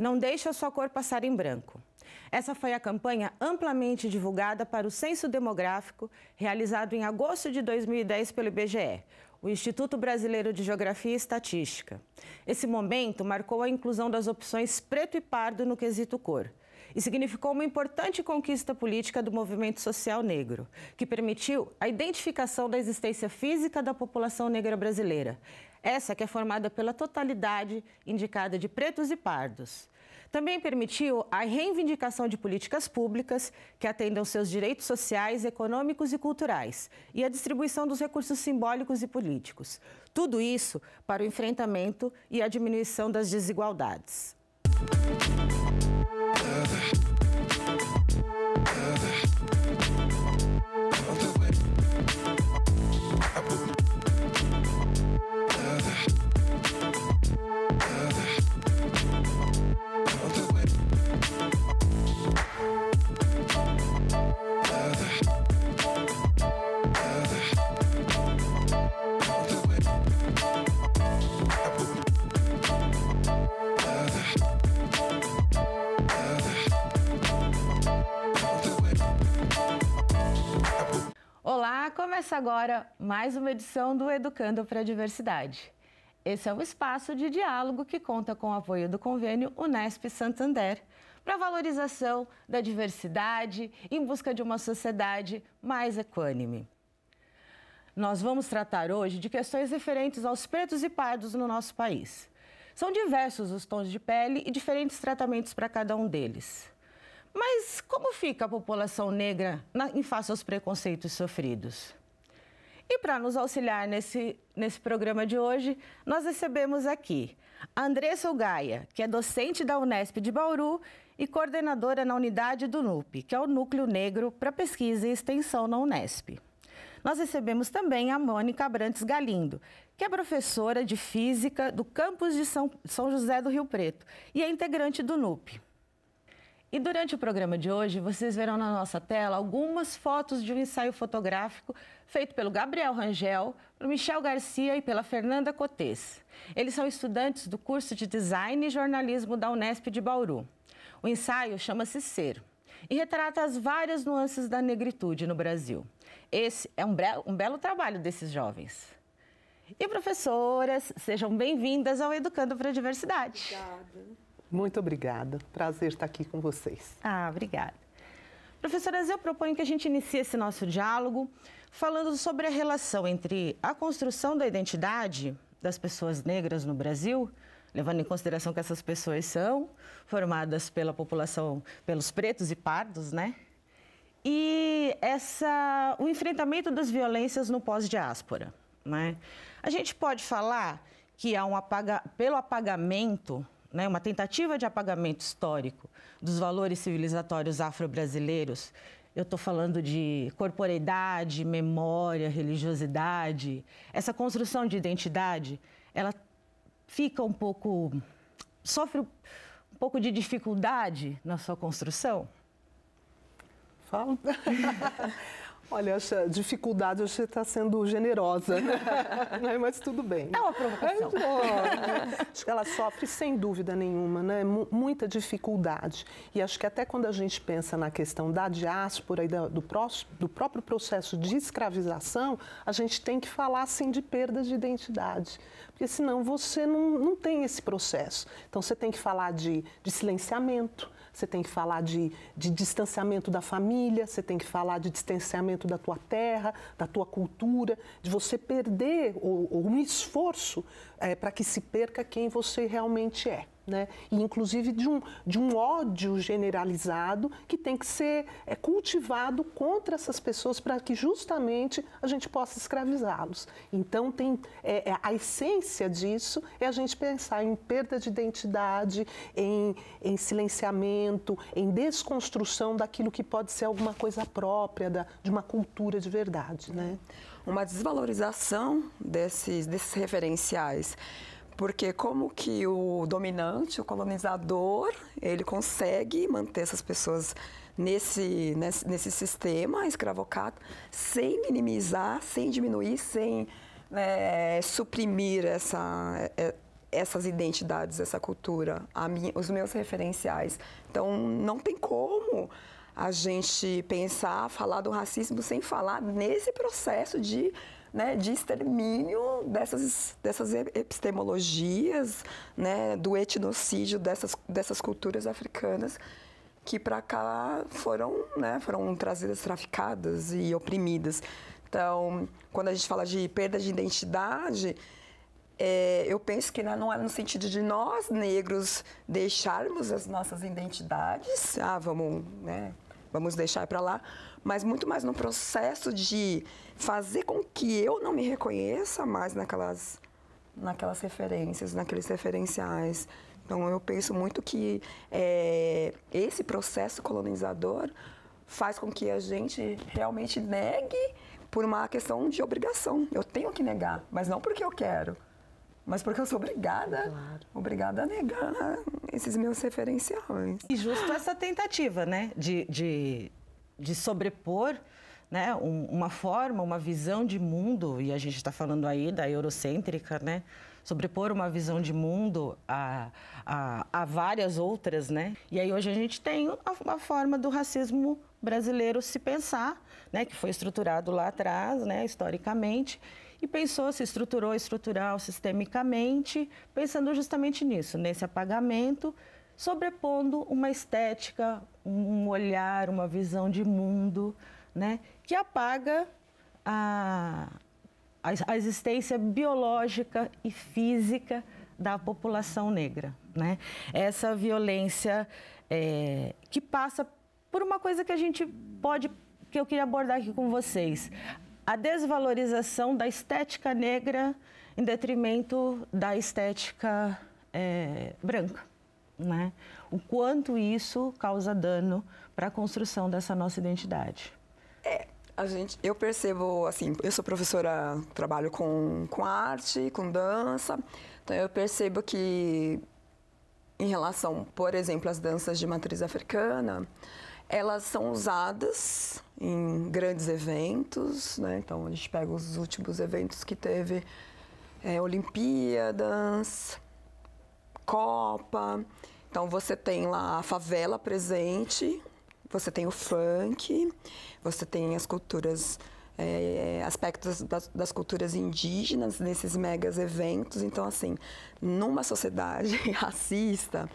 Não deixe a sua cor passar em branco. Essa foi a campanha amplamente divulgada para o Censo Demográfico, realizado em agosto de 2010 pelo IBGE, o Instituto Brasileiro de Geografia e Estatística. Esse momento marcou a inclusão das opções preto e pardo no quesito cor e significou uma importante conquista política do movimento social negro, que permitiu a identificação da existência física da população negra brasileira, essa que é formada pela totalidade indicada de pretos e pardos. Também permitiu a reivindicação de políticas públicas que atendam seus direitos sociais, econômicos e culturais e a distribuição dos recursos simbólicos e políticos. Tudo isso para o enfrentamento e a diminuição das desigualdades. Começa agora mais uma edição do Educando para a Diversidade. Esse é um espaço de diálogo que conta com o apoio do convênio Unesp Santander para valorização da diversidade em busca de uma sociedade mais equânime. Nós vamos tratar hoje de questões referentes aos pretos e pardos no nosso país. São diversos os tons de pele e diferentes tratamentos para cada um deles. Mas como fica a população negra em face aos preconceitos sofridos? E para nos auxiliar nesse, nesse programa de hoje, nós recebemos aqui a Andressa Gaia, que é docente da Unesp de Bauru e coordenadora na unidade do NUP, que é o Núcleo Negro para Pesquisa e Extensão na Unesp. Nós recebemos também a Mônica Abrantes Galindo, que é professora de Física do campus de São, São José do Rio Preto e é integrante do NUP. E durante o programa de hoje, vocês verão na nossa tela algumas fotos de um ensaio fotográfico feito pelo Gabriel Rangel, pelo Michel Garcia e pela Fernanda Cotes. Eles são estudantes do curso de Design e Jornalismo da Unesp de Bauru. O ensaio chama-se Ser e retrata as várias nuances da negritude no Brasil. Esse é um, um belo trabalho desses jovens. E professoras, sejam bem-vindas ao Educando para a Diversidade. Obrigada. Muito obrigada. Prazer estar aqui com vocês. Ah, obrigada. Professoras, eu proponho que a gente inicie esse nosso diálogo falando sobre a relação entre a construção da identidade das pessoas negras no Brasil, levando em consideração que essas pessoas são formadas pela população, pelos pretos e pardos, né? E essa, o enfrentamento das violências no pós-diáspora, né? A gente pode falar que há um apaga, pelo apagamento né, uma tentativa de apagamento histórico dos valores civilizatórios afro-brasileiros. Eu estou falando de corporeidade, memória, religiosidade. Essa construção de identidade, ela fica um pouco. sofre um pouco de dificuldade na sua construção? Fala. Olha, essa dificuldade você está sendo generosa, né? mas tudo bem. É uma provocação. É, ela sofre sem dúvida nenhuma, né? muita dificuldade. E acho que até quando a gente pensa na questão da diáspora e do, do próprio processo de escravização, a gente tem que falar sim de perda de identidade. Porque senão você não, não tem esse processo. Então você tem que falar de, de silenciamento, você tem que falar de, de distanciamento da família, você tem que falar de distanciamento da tua terra, da tua cultura, de você perder ou, ou um esforço é, para que se perca quem você realmente é né? e inclusive de um, de um ódio generalizado que tem que ser é, cultivado contra essas pessoas para que justamente a gente possa escravizá-los. Então, tem, é, é, a essência disso é a gente pensar em perda de identidade, em, em silenciamento, em desconstrução daquilo que pode ser alguma coisa própria da, de uma cultura de verdade. Né? Uma desvalorização desses, desses referenciais porque como que o dominante, o colonizador, ele consegue manter essas pessoas nesse, nesse, nesse sistema escravocado sem minimizar, sem diminuir, sem né, suprimir essa, é, essas identidades, essa cultura, os meus referenciais. Então, não tem como a gente pensar, falar do racismo sem falar nesse processo de, né, de extermínio dessas, dessas epistemologias, né, do etnocídio dessas, dessas culturas africanas que para cá foram, né, foram trazidas, traficadas e oprimidas. Então, quando a gente fala de perda de identidade, é, eu penso que não é no sentido de nós, negros, deixarmos as nossas identidades, ah, vamos, né, vamos deixar para lá, mas muito mais no processo de fazer com que eu não me reconheça mais naquelas, naquelas referências, naqueles referenciais. Então, eu penso muito que é, esse processo colonizador faz com que a gente realmente negue por uma questão de obrigação. Eu tenho que negar, mas não porque eu quero, mas porque eu sou obrigada, claro. obrigada a negar esses meus referenciais. E justo essa tentativa, né, de, de, de sobrepor né, um, uma forma, uma visão de mundo, e a gente está falando aí da eurocêntrica, né, sobrepor uma visão de mundo a, a, a, várias outras, né? E aí hoje a gente tem uma forma do racismo brasileiro se pensar, né, que foi estruturado lá atrás, né, historicamente, e pensou, se estruturou estrutural sistemicamente, pensando justamente nisso, nesse apagamento, sobrepondo uma estética, um olhar, uma visão de mundo, né, que apaga a, a, existência biológica e física da população negra. Né? Essa violência é, que passa por uma coisa que a gente pode, que eu queria abordar aqui com vocês, a desvalorização da estética negra em detrimento da estética é, branca. Né? O quanto isso causa dano para a construção dessa nossa identidade. É, a gente, eu percebo, assim, eu sou professora, trabalho com, com arte, com dança, então eu percebo que em relação, por exemplo, às danças de matriz africana, elas são usadas em grandes eventos, né? Então a gente pega os últimos eventos que teve é, Olimpíadas, Copa. Então você tem lá a favela presente, você tem o funk, você tem as culturas, é, aspectos das, das, culturas indígenas nesses megas eventos. Então, assim, numa sociedade racista,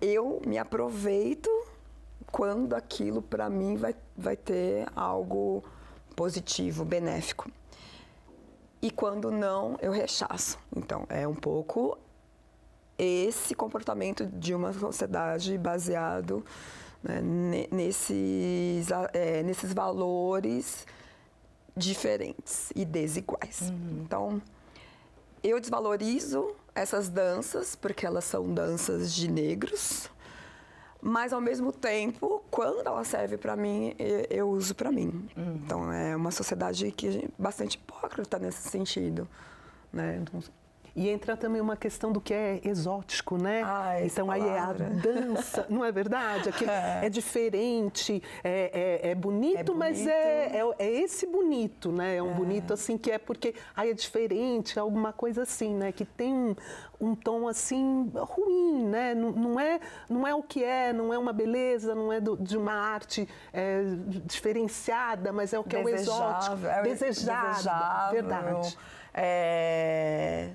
eu me aproveito quando aquilo para mim vai, vai ter algo positivo, benéfico. E quando não, eu rechaço. Então, é um pouco esse comportamento de uma sociedade baseado né, nesses, é, nesses valores diferentes e desiguais. Uhum. Então, eu desvalorizo essas danças porque elas são danças de negros, mas ao mesmo tempo, quando ela serve para mim, eu uso para mim. Uhum. Então é uma sociedade que é bastante hipócrita nesse sentido, né? Então, e entra também uma questão do que é exótico, né? Então aí é a dança, não é verdade? Aquilo é. é diferente, é, é, é bonito, é bonito, mas é, é, é, esse bonito, né? É um bonito assim que é porque aí é diferente, alguma coisa assim, né? Que tem um, um tom assim ruim, né? Não, não, é, não é o que é, não é uma beleza, não é do, de uma arte é, diferenciada, mas é o que desejável, é o exótico, é desejado, desejável, verdade. É,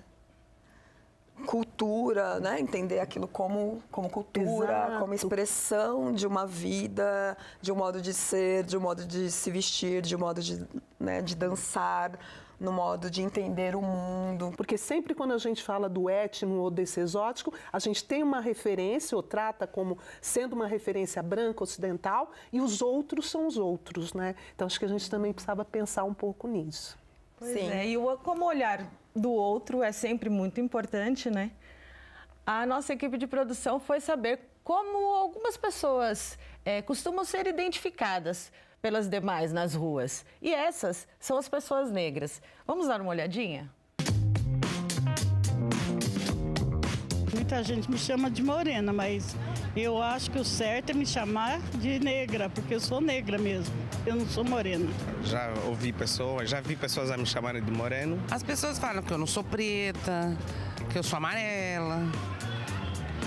cultura, né? entender aquilo como, como cultura, Exato. como expressão de uma vida, de um modo de ser, de um modo de se vestir, de um modo de, né, de dançar, no modo de entender o mundo. Porque sempre quando a gente fala do étnico ou desse exótico, a gente tem uma referência ou trata como sendo uma referência branca ocidental e os outros são os outros, né? Então acho que a gente também precisava pensar um pouco nisso. Pois Sim. É, e o, como olhar do outro é sempre muito importante, né? A nossa equipe de produção foi saber como algumas pessoas é, costumam ser identificadas pelas demais nas ruas. E essas são as pessoas negras. Vamos dar uma olhadinha? Muita gente me chama de morena, mas eu acho que o certo é me chamar de negra, porque eu sou negra mesmo. Eu não sou morena. Já ouvi pessoas, já vi pessoas a me chamarem de moreno. As pessoas falam que eu não sou preta, que eu sou amarela.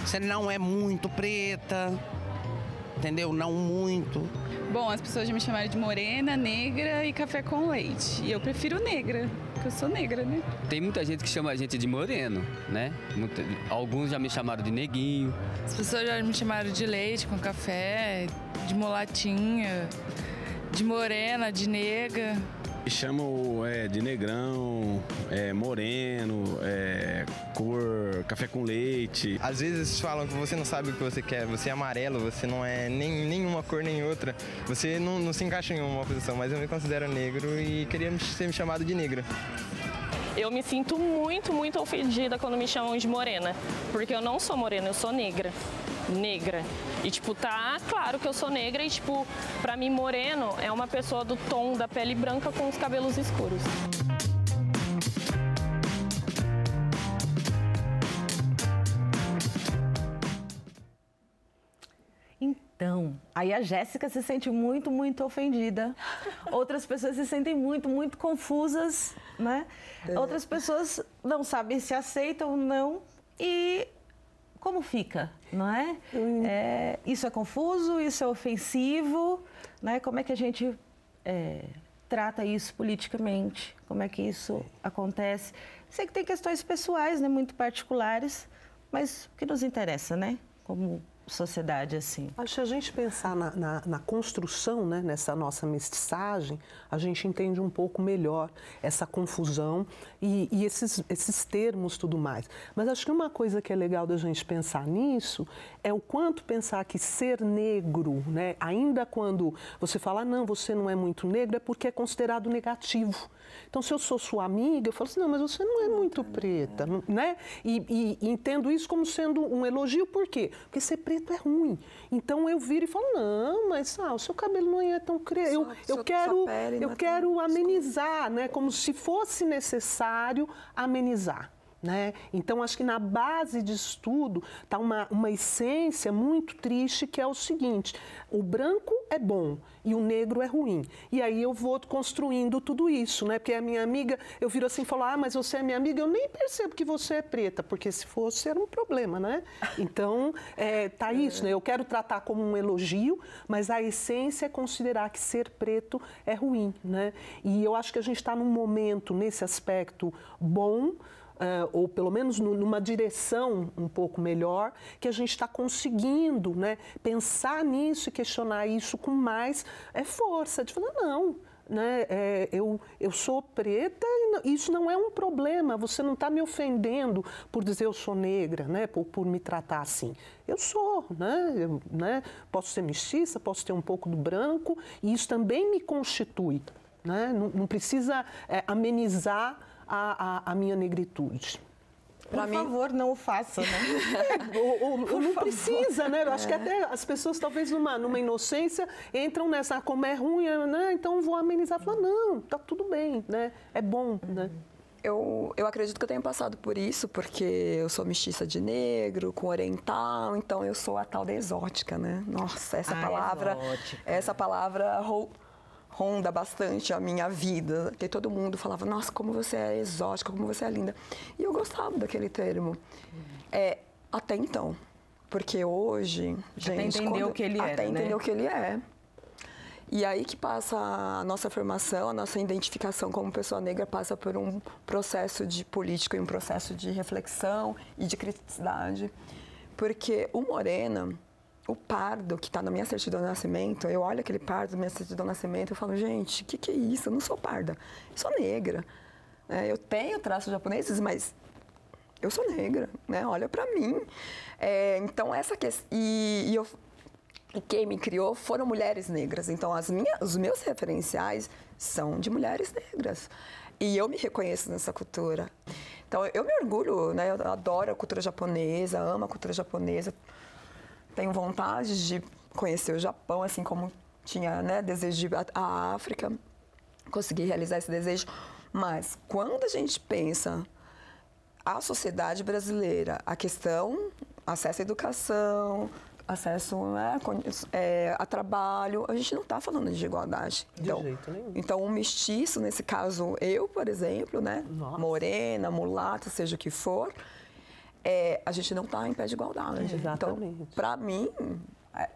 Você não é muito preta, entendeu? Não muito. Bom, as pessoas já me chamaram de morena, negra e café com leite. E eu prefiro negra, porque eu sou negra, né? Tem muita gente que chama a gente de moreno, né? Muita- alguns já me chamaram de neguinho. As pessoas já me chamaram de leite com café, de mulatinha, de morena, de nega. Me chamam é, de negrão, é, moreno, é, cor, café com leite. Às vezes falam que você não sabe o que você quer, você é amarelo, você não é nem nenhuma cor nem outra, você não, não se encaixa em uma posição, mas eu me considero negro e queria ser me chamado de negra. Eu me sinto muito, muito ofendida quando me chamam de morena, porque eu não sou morena, eu sou negra. Negra. E, tipo, tá claro que eu sou negra e, tipo, pra mim, moreno é uma pessoa do tom da pele branca com os cabelos escuros. Então, aí a Jéssica se sente muito, muito ofendida. Outras pessoas se sentem muito, muito confusas, né? Outras pessoas não sabem se aceitam ou não. E como fica, não é? É, Isso é confuso, isso é ofensivo, né? Como é que a gente é, trata isso politicamente? Como é que isso acontece? Sei que tem questões pessoais, né? Muito particulares, mas o que nos interessa, né? Como sociedade assim. Acho que a gente pensar na, na, na construção, né, nessa nossa mestiçagem, a gente entende um pouco melhor essa confusão e, e esses, esses termos tudo mais. Mas acho que uma coisa que é legal da gente pensar nisso é o quanto pensar que ser negro, né, ainda quando você fala, não, você não é muito negro, é porque é considerado negativo. Então, se eu sou sua amiga, eu falo assim, não, mas você não é muito preta, né? E, e- entendo isso como sendo um elogio, por quê? Porque ser preto é ruim. Então, eu viro e falo, não, mas ah, o seu cabelo não é tão crespo. Eu, eu quero, eu é tão quero amenizar, né? Como se fosse necessário amenizar. Né? Então, acho que na base disso tudo está uma, uma essência muito triste que é o seguinte: o branco é bom e o negro é ruim. E aí eu vou construindo tudo isso, né? Porque a minha amiga, eu viro assim e falo: ah, mas você é minha amiga, eu nem percebo que você é preta, porque se fosse era um problema, né? Então, é, tá isso, né? Eu quero tratar como um elogio, mas a essência é considerar que ser preto é ruim, né? E eu acho que a gente está num momento, nesse aspecto, bom. Eh, ou pelo menos nu- numa direção um pouco melhor, que a gente está conseguindo né, pensar nisso e questionar isso com mais eh, força, de falar, não, né, eh, eu, eu sou preta e não- isso não é um problema, você não está me ofendendo por dizer eu sou negra, né, por, por me tratar assim. Eu sou, né, eu, né, posso ser mestiça, posso ter um pouco do branco, e isso também me constitui. Né? Não, não precisa eh, amenizar a, a- a minha negritude. Por favor, não o faça, né? ou, ou- ou não precisa, né? Eu acho que até as pessoas, talvez numa, numa inocência, entram nessa, "Ah, como é ruim, né? então vou amenizar. Falar, não, tá tudo bem, né? É bom, né? Eu, eu acredito que eu tenho passado por isso, porque eu sou mestiça de negro, com oriental, então eu sou a tal da exótica, né? Nossa, essa Ah, palavra. exótica. Essa palavra ronda bastante a minha vida. Porque todo mundo falava, nossa, como você é exótica, como você é linda. E eu gostava daquele termo. É, até então. Porque hoje, gente. entender quando- o que ele era, Até né? entender o que ele é. E aí que passa a nossa formação, a nossa identificação como pessoa negra passa por um processo de político e um processo de reflexão e de criticidade. Porque o morena, o pardo que está na minha certidão de nascimento, eu olho aquele pardo na minha certidão de nascimento e falo, gente, o que, que é isso? Eu não sou parda, eu sou negra. É, eu tenho traços japoneses, mas eu sou negra, né? Olha para mim. É, então essa questão e, e eu quem me criou foram mulheres negras. Então as minhas, os meus referenciais são de mulheres negras e eu me reconheço nessa cultura. Então eu me orgulho, né? Eu adoro a cultura japonesa, amo a cultura japonesa. Tenho vontade de conhecer o Japão, assim como tinha, né, desejo de ir à- à África. Consegui realizar esse desejo, mas quando a gente pensa a sociedade brasileira, a questão acesso à educação, acesso né, é, a trabalho, a gente não está falando de igualdade. De jeito nenhum. Então, um mestiço, nesse caso eu, por exemplo, né, morena, mulata, seja o que for, é, a gente não está em pé de igualdade. Exatamente. Então, para mim,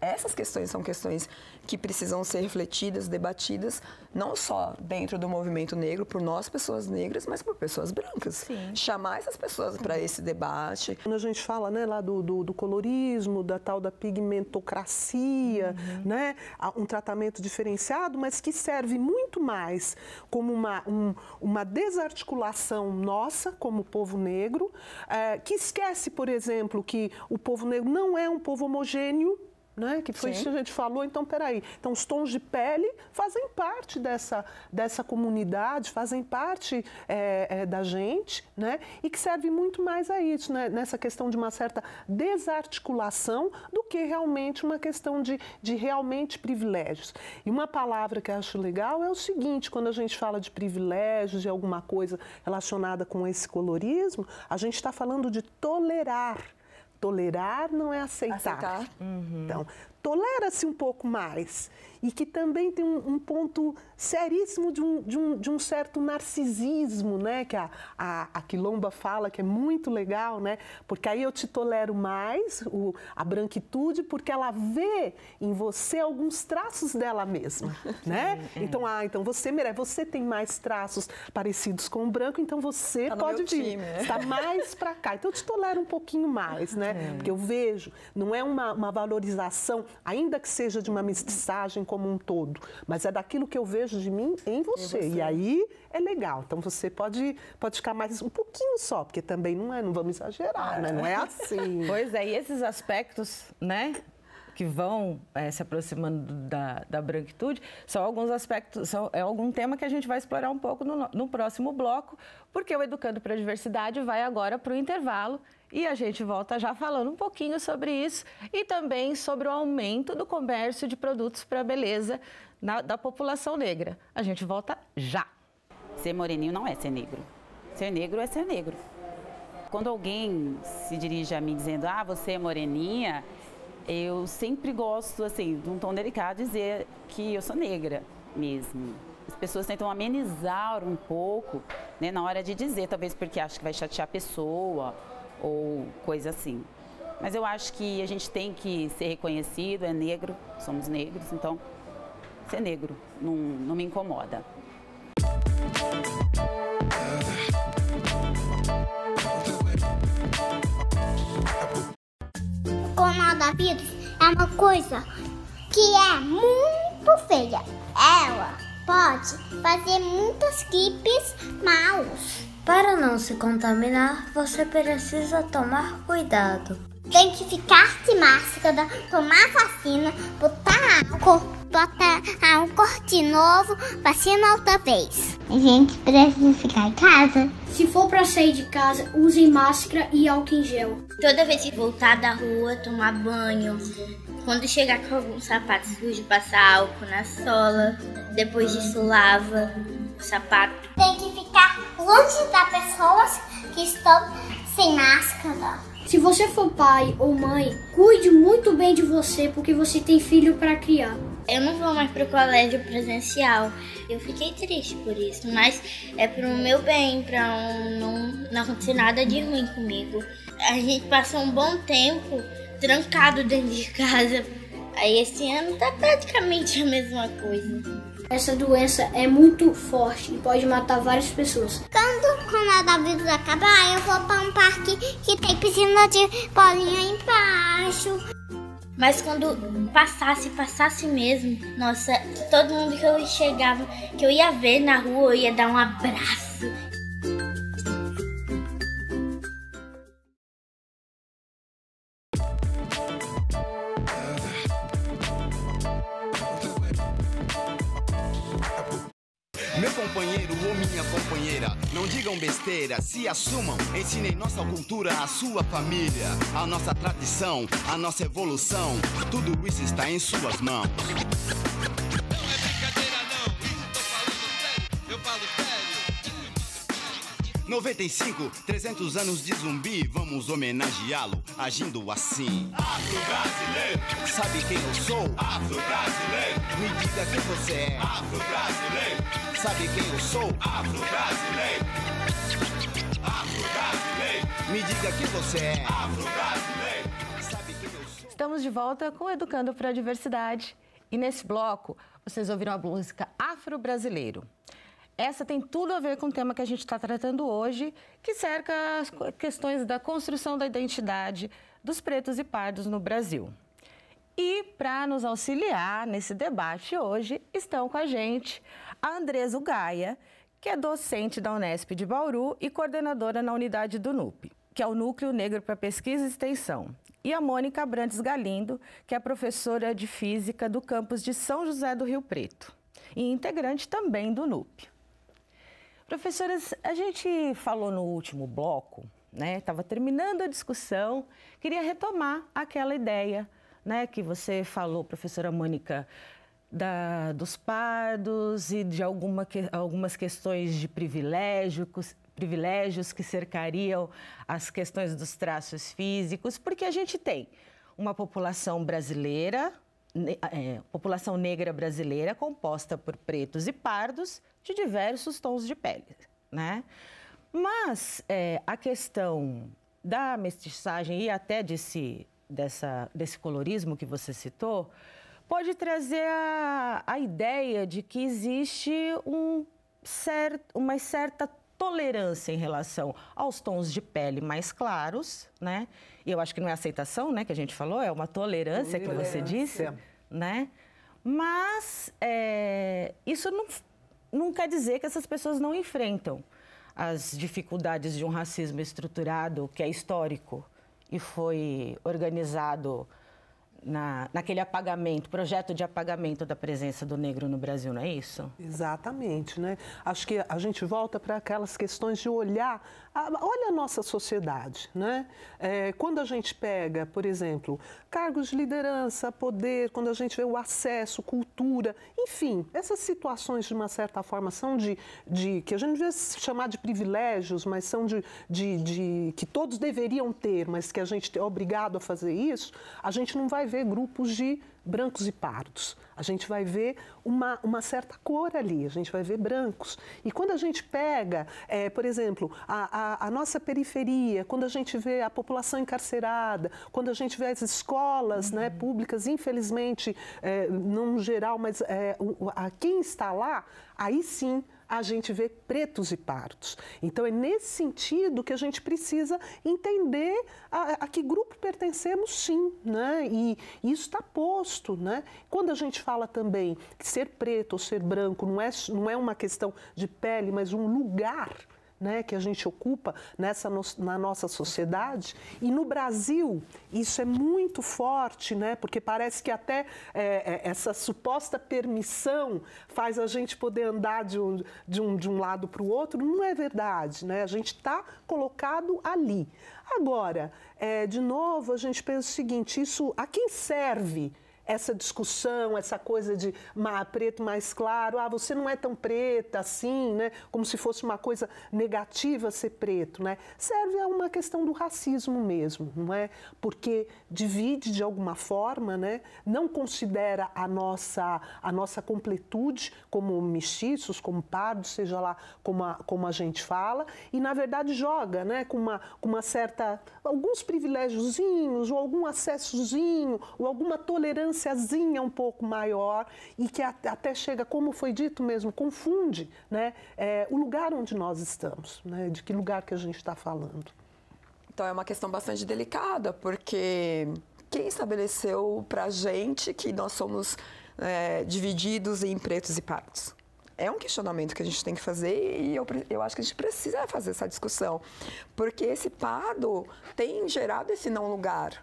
essas questões são questões que precisam ser refletidas, debatidas, não só dentro do movimento negro, por nós, pessoas negras, mas por pessoas brancas. Sim. Chamar essas pessoas para esse debate. Quando a gente fala né, lá do, do, do colorismo, da tal da pigmentocracia, uhum. né, um tratamento diferenciado, mas que serve muito mais como uma, um, uma desarticulação nossa, como povo negro, é, que esquece, por exemplo, que o povo negro não é um povo homogêneo, né? que foi Sim. isso que a gente falou. Então, peraí. Então, os tons de pele fazem parte dessa, dessa comunidade, fazem parte é, é, da gente, né? e que serve muito mais a isso, né? nessa questão de uma certa desarticulação do que realmente uma questão de, de realmente privilégios. E uma palavra que eu acho legal é o seguinte, quando a gente fala de privilégios, de alguma coisa relacionada com esse colorismo, a gente está falando de tolerar tolerar não é aceitar. aceitar. Uhum. Então, tolera-se um pouco mais e que também tem um, um ponto seríssimo de um, de, um, de um, certo narcisismo, né? Que a, a, a, Quilomba fala que é muito legal, né? Porque aí eu te tolero mais, o, a branquitude, porque ela vê em você alguns traços dela mesma, né? É. Então, ah, então você merece, você tem mais traços parecidos com o branco, então você tá pode vir, time, né? está mais para cá. Então eu te tolero um pouquinho mais, né? É. Porque eu vejo, não é uma, uma valorização, ainda que seja de uma mestiçagem como um todo, mas é daquilo que eu vejo de mim em você. você. E aí é legal. Então você pode, pode ficar mais um pouquinho só, porque também não é, não vamos exagerar, né? Não é assim. Pois é, e esses aspectos, né? que vão é, se aproximando da, da branquitude, são alguns aspectos, são, é algum tema que a gente vai explorar um pouco no, no próximo bloco, porque o Educando para a Diversidade vai agora para o intervalo e a gente volta já falando um pouquinho sobre isso e também sobre o aumento do comércio de produtos para beleza na, da população negra. A gente volta já. Ser moreninho não é ser negro. Ser negro é ser negro. Quando alguém se dirige a mim dizendo, ah, você é moreninha, eu sempre gosto, assim, de um tom delicado, dizer que eu sou negra mesmo. As pessoas tentam amenizar um pouco né, na hora de dizer, talvez porque acham que vai chatear a pessoa ou coisa assim. Mas eu acho que a gente tem que ser reconhecido, é negro, somos negros, então ser negro não, não me incomoda. O coronavírus é uma coisa que é muito feia. Ela pode fazer muitos clipes maus. Para não se contaminar, você precisa tomar cuidado. Tem que ficar de máscara, tomar vacina, botar álcool, botar álcool de novo, vacina outra vez. A gente precisa ficar em casa. Se for para sair de casa, use máscara e álcool em gel. Toda vez que voltar da rua, tomar banho. Quando chegar com algum sapato sujo, passar álcool na sola. Depois disso, lava sapato. Tem que ficar longe das pessoas que estão sem máscara. Se você for pai ou mãe, cuide muito bem de você porque você tem filho para criar. Eu não vou mais pro colégio presencial. Eu fiquei triste por isso, mas é pro meu bem, pra não, não acontecer nada de ruim comigo. A gente passou um bom tempo trancado dentro de casa. Aí esse ano tá praticamente a mesma coisa. Essa doença é muito forte e pode matar várias pessoas. Quando o coronavírus acabar, eu vou para um parque que tem piscina de bolinha embaixo. Mas quando passasse, passasse mesmo, nossa, todo mundo que eu chegava, que eu ia ver na rua, eu ia dar um abraço. Besteira, se assumam, ensinem nossa cultura, a sua família, a nossa tradição, a nossa evolução. Tudo isso está em suas mãos. 95, 300 anos de zumbi, vamos homenageá-lo agindo assim. Afro brasileiro, sabe quem eu sou? Afro brasileiro, me diga quem você é. Afro brasileiro, sabe quem eu sou? Afro brasileiro. Me diga quem você é. Afro-brasileiro. Estamos de volta com Educando para a Diversidade. E nesse bloco, vocês ouviram a música Afro-Brasileiro. Essa tem tudo a ver com o tema que a gente está tratando hoje, que cerca as questões da construção da identidade dos pretos e pardos no Brasil. E para nos auxiliar nesse debate hoje, estão com a gente a Andresa Gaia, que é docente da Unesp de Bauru e coordenadora na unidade do NUP, que é o Núcleo Negro para Pesquisa e Extensão e a Mônica Abrantes Galindo, que é professora de Física do campus de São José do Rio Preto e integrante também do NUP. Professoras, a gente falou no último bloco, né? Estava terminando a discussão, queria retomar aquela ideia, né? Que você falou, professora Mônica, da, dos pardos e de alguma, algumas questões de privilégios, privilégios que cercariam as questões dos traços físicos, porque a gente tem uma população brasileira, é, população negra brasileira composta por pretos e pardos de diversos tons de pele, né? Mas é, a questão da mestiçagem e até desse, dessa, desse colorismo que você citou pode trazer a, a ideia de que existe um certo, uma certa tolerância em relação aos tons de pele mais claros, né? E eu acho que não é aceitação, né, que a gente falou, é uma tolerância, que você disse, né? Mas é, isso não, não quer dizer que essas pessoas não enfrentam as dificuldades de um racismo estruturado que é histórico e foi organizado na, naquele apagamento, projeto de apagamento da presença do negro no Brasil, não é isso? Exatamente, né? Acho que a gente volta para aquelas questões de olhar, a, olha a nossa sociedade, né? É, quando a gente pega, por exemplo, cargos de liderança, poder, quando a gente vê o acesso, cultura, enfim, essas situações de uma certa forma são de, de que a gente devia chamar de privilégios, mas são de, de, de que todos deveriam ter, mas que a gente é obrigado a fazer isso, a gente não vai ver ver grupos de brancos e pardos. A gente vai ver uma, uma certa cor ali, a gente vai ver brancos. E quando a gente pega, é, por exemplo, a, a, a, nossa periferia, quando a gente vê a população encarcerada, quando a gente vê as escolas né, uhum. públicas, infelizmente, é, não geral, mas é, a, quem está lá, aí sim a gente vê pretos e pardos. Então, é nesse sentido que a gente precisa entender a, a que grupo pertencemos, sim, né? E, e isso está posto, né? Quando a gente fala também que ser preto ou ser branco não é, não é uma questão de pele, mas um lugar né, que a gente ocupa nessa no, na nossa sociedade. E no Brasil, isso é muito forte, né, porque parece que até é, é, essa suposta permissão faz a gente poder andar de um, de um, de um lado para o outro. Não é verdade, né? a gente está colocado ali. Agora, é, de novo, a gente pensa o seguinte: isso a quem serve? Essa discussão, essa coisa de preto mais claro, ah, você não é tão preta assim, né? Como se fosse uma coisa negativa ser preto, né? Serve a uma questão do racismo mesmo, não é? Porque divide de alguma forma, né? Não considera a nossa a nossa completude como mestiços, como pardos, seja lá como a, como a gente fala, e na verdade joga, né? Com uma com uma certa alguns privilégiozinhos ou algum acessozinho ou alguma tolerância distânciazinha um pouco maior e que até chega, como foi dito mesmo, confunde né, é, o lugar onde nós estamos, né, de que lugar que a gente está falando. Então é uma questão bastante delicada, porque quem estabeleceu para a gente que nós somos é, divididos em pretos e pardos? É um questionamento que a gente tem que fazer e eu, eu acho que a gente precisa fazer essa discussão, porque esse pardo tem gerado esse não lugar,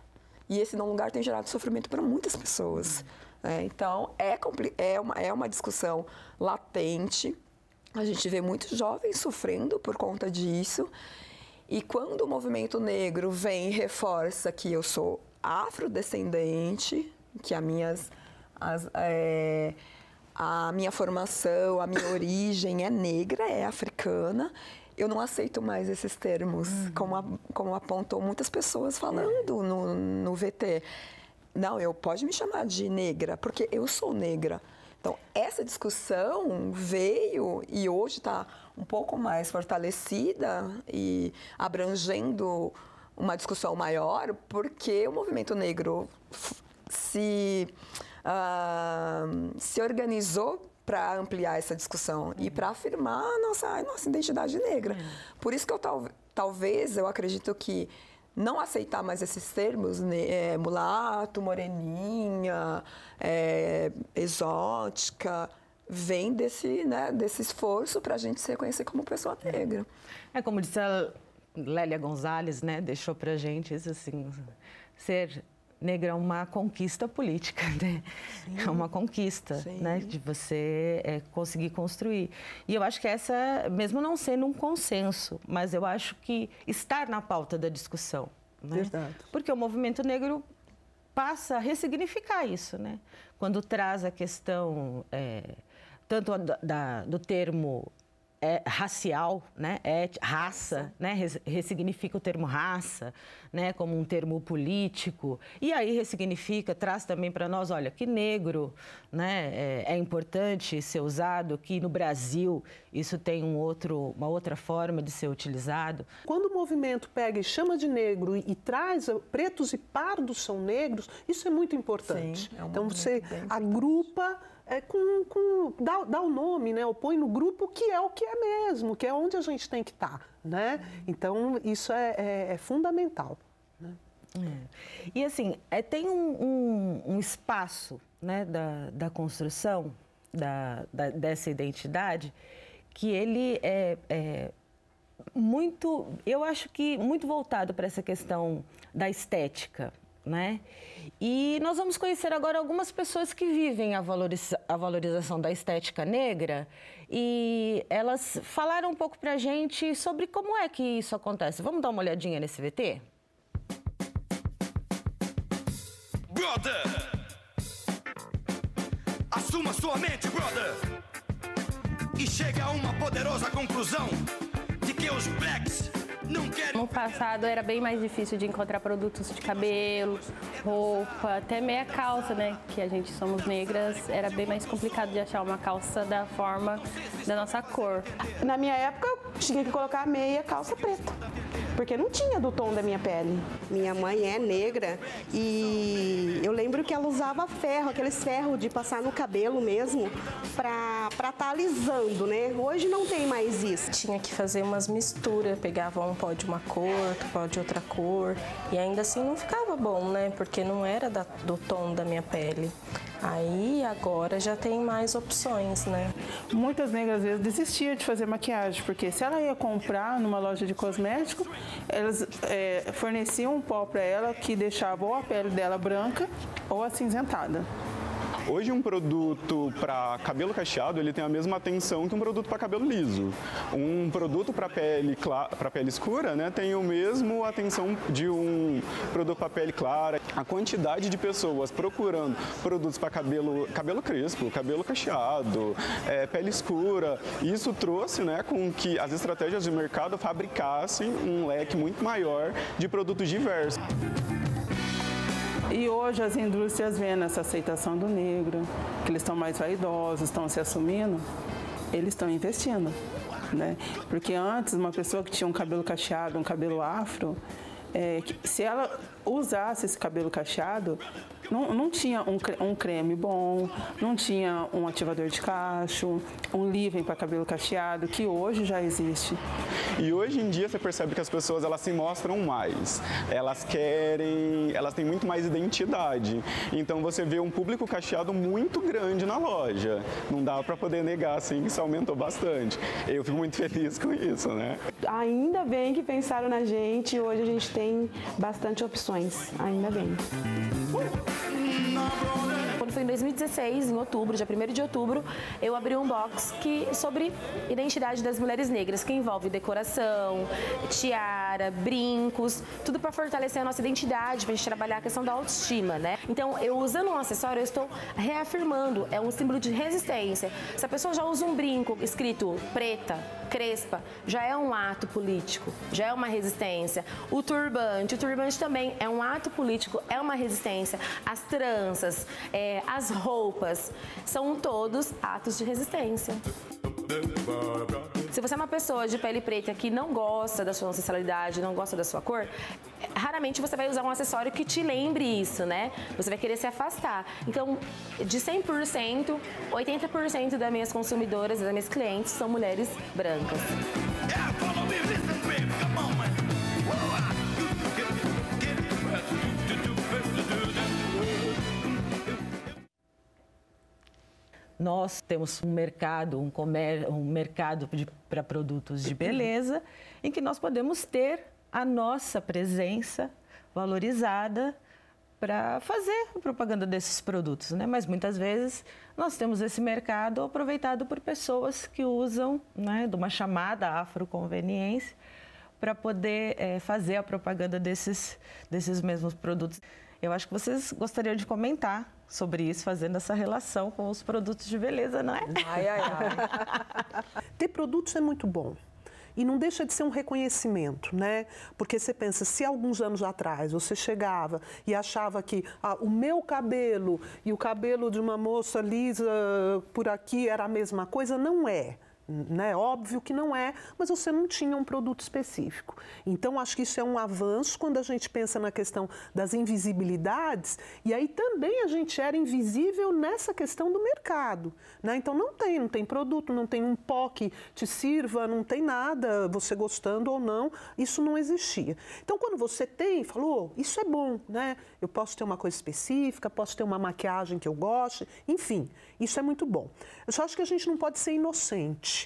e esse não lugar tem gerado sofrimento para muitas pessoas. É, então, é, é, uma, é uma discussão latente. A gente vê muitos jovens sofrendo por conta disso. E quando o movimento negro vem e reforça que eu sou afrodescendente, que a, minhas, as, é, a minha formação, a minha origem é negra, é africana, eu não aceito mais esses termos, uhum. como, a, como apontou muitas pessoas falando no, no VT. Não, eu pode me chamar de negra, porque eu sou negra. Então, essa discussão veio e hoje está um pouco mais fortalecida e abrangendo uma discussão maior, porque o movimento negro se, uh, se organizou para ampliar essa discussão e para afirmar a nossa, a nossa identidade negra. Por isso que eu tal, talvez eu acredito que não aceitar mais esses termos, né, é, mulato, moreninha, é, exótica, vem desse, né, desse esforço para a gente se reconhecer como pessoa negra. É como disse a Lélia Gonzalez, né, deixou para a gente isso assim, ser negra é uma conquista política, né? Sim. É uma conquista, Sim. né? De você é, conseguir construir. E eu acho que essa, mesmo não sendo um consenso, mas eu acho que estar na pauta da discussão, né? Verdade. Porque o movimento negro passa a ressignificar isso, né? Quando traz a questão é, tanto da, da, do termo é, racial, né? É, raça, né? ressignifica o termo raça, né? Como um termo político. E aí ressignifica, traz também para nós, olha, que negro, né? É, é, importante ser usado, que no Brasil isso tem um outro, uma outra forma de ser utilizado. Quando o movimento pega e chama de negro e, e traz pretos e pardos são negros, isso é muito importante. Sim, é um então você agrupa é, com, com dá, dá o nome, né? Ou põe no grupo que é o que é mesmo, que é onde a gente tem que estar, tá, né? Então, isso é, é, é fundamental. Né? É. E assim, é, tem um, um, um, espaço né, da, da construção da, da, dessa identidade que ele é, é muito, eu acho que muito voltado para essa questão da estética, né? E nós vamos conhecer agora algumas pessoas que vivem a, valoriza a valorização da estética negra e elas falaram um pouco para a gente sobre como é que isso acontece. Vamos dar uma olhadinha nesse VT? Brother! Assuma sua mente, brother! E chega a uma poderosa conclusão de que os blacks no passado era bem mais difícil de encontrar produtos de cabelo, roupa, até meia calça, né? Que a gente somos negras, era bem mais complicado de achar uma calça da forma da nossa cor. Na minha época, eu tinha que colocar meia calça preta porque não tinha do tom da minha pele. Minha mãe é negra e eu lembro que ela usava ferro, aqueles ferros de passar no cabelo mesmo, para estar tá alisando, né? Hoje não tem mais isso. Tinha que fazer umas misturas, pegava um pó de uma cor, outro pó de outra cor, e ainda assim não ficava bom, né? Porque não era da, do tom da minha pele. Aí agora já tem mais opções, né? Muitas negras às vezes desistiam de fazer maquiagem, porque se ela ia comprar numa loja de cosmético, elas é, forneciam um pó para ela que deixava ou a pele dela branca ou acinzentada. Hoje um produto para cabelo cacheado ele tem a mesma atenção que um produto para cabelo liso. Um produto para pele para pele escura, né, tem o mesmo atenção de um produto para pele clara. A quantidade de pessoas procurando produtos para cabelo cabelo crespo, cabelo cacheado, é, pele escura, isso trouxe, né, com que as estratégias de mercado fabricassem um leque muito maior de produtos diversos. E hoje as indústrias vendo essa aceitação do negro, que eles estão mais vaidosos, estão se assumindo, eles estão investindo. Né? Porque antes, uma pessoa que tinha um cabelo cacheado, um cabelo afro, é, se ela usasse esse cabelo cacheado, não, não tinha um, um creme bom, não tinha um ativador de cacho, um leave para cabelo cacheado, que hoje já existe. E hoje em dia você percebe que as pessoas elas se mostram mais, elas querem, elas têm muito mais identidade. Então você vê um público cacheado muito grande na loja. Não dá para poder negar assim que isso aumentou bastante. Eu fico muito feliz com isso, né? Ainda bem que pensaram na gente. Hoje a gente tem bastante opções. Ainda bem. Quando foi em 2016, em outubro, dia 1 de outubro, eu abri um box que, sobre identidade das mulheres negras, que envolve decoração, tiara, brincos, tudo para fortalecer a nossa identidade, para a gente trabalhar a questão da autoestima, né? Então, eu usando um acessório, eu estou reafirmando, é um símbolo de resistência. Se a pessoa já usa um brinco escrito preta, crespa já é um ato político, já é uma resistência. O turbante, o turbante também é um ato político, é uma resistência. As tranças, é, as roupas, são todos atos de resistência. Se você é uma pessoa de pele preta que não gosta da sua ancestralidade, não gosta da sua cor, raramente você vai usar um acessório que te lembre isso, né? Você vai querer se afastar. Então, de 100%, 80% das minhas consumidoras, das minhas clientes são mulheres brancas. Nós temos um mercado, um, comer, um mercado para produtos de beleza, em que nós podemos ter a nossa presença valorizada para fazer a propaganda desses produtos, né? Mas muitas vezes nós temos esse mercado aproveitado por pessoas que usam, né, de uma chamada afroconveniência para poder é, fazer a propaganda desses, desses mesmos produtos. Eu acho que vocês gostariam de comentar sobre isso, fazendo essa relação com os produtos de beleza, não é? Ai, ai, ai. Ter produtos é muito bom. E não deixa de ser um reconhecimento, né? Porque você pensa, se alguns anos atrás você chegava e achava que ah, o meu cabelo e o cabelo de uma moça lisa por aqui era a mesma coisa, não é né? Óbvio que não é, mas você não tinha um produto específico. Então, acho que isso é um avanço quando a gente pensa na questão das invisibilidades, e aí também a gente era invisível nessa questão do mercado. Né? Então, não tem, não tem produto, não tem um pó que te sirva, não tem nada, você gostando ou não, isso não existia. Então, quando você tem, falou, isso é bom, né? Eu posso ter uma coisa específica, posso ter uma maquiagem que eu goste, enfim, isso é muito bom. Eu só acho que a gente não pode ser inocente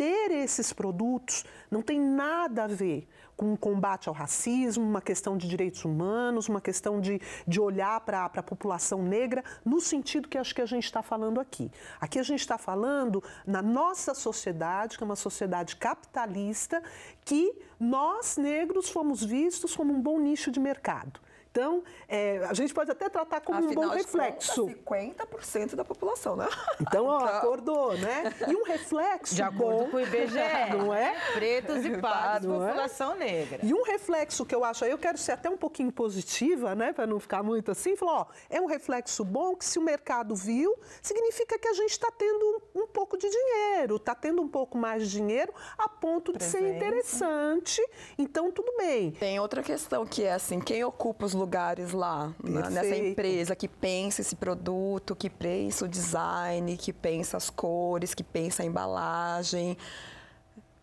ter esses produtos não tem nada a ver com o combate ao racismo, uma questão de direitos humanos, uma questão de, de olhar para a população negra no sentido que acho que a gente está falando aqui. Aqui a gente está falando na nossa sociedade, que é uma sociedade capitalista, que nós negros fomos vistos como um bom nicho de mercado. Então, é, a gente pode até tratar como Afinal um bom reflexo. De conta, 50% da população, né? Então, ó, então... acordou, né? E um reflexo De acordo bom, com o IBGE, não é? Pretos e pardos, não população é? negra. E um reflexo que eu acho, aí eu quero ser até um pouquinho positiva, né? Para não ficar muito assim, falou, ó, é um reflexo bom que se o mercado viu, significa que a gente está tendo um, um, pouco de dinheiro, está tendo um pouco mais de dinheiro a ponto Presença. de ser interessante. Então, tudo bem. Tem outra questão que é assim, quem ocupa os lugares lá, né, nessa empresa que pensa esse produto, que pensa o design, que pensa as cores, que pensa a embalagem,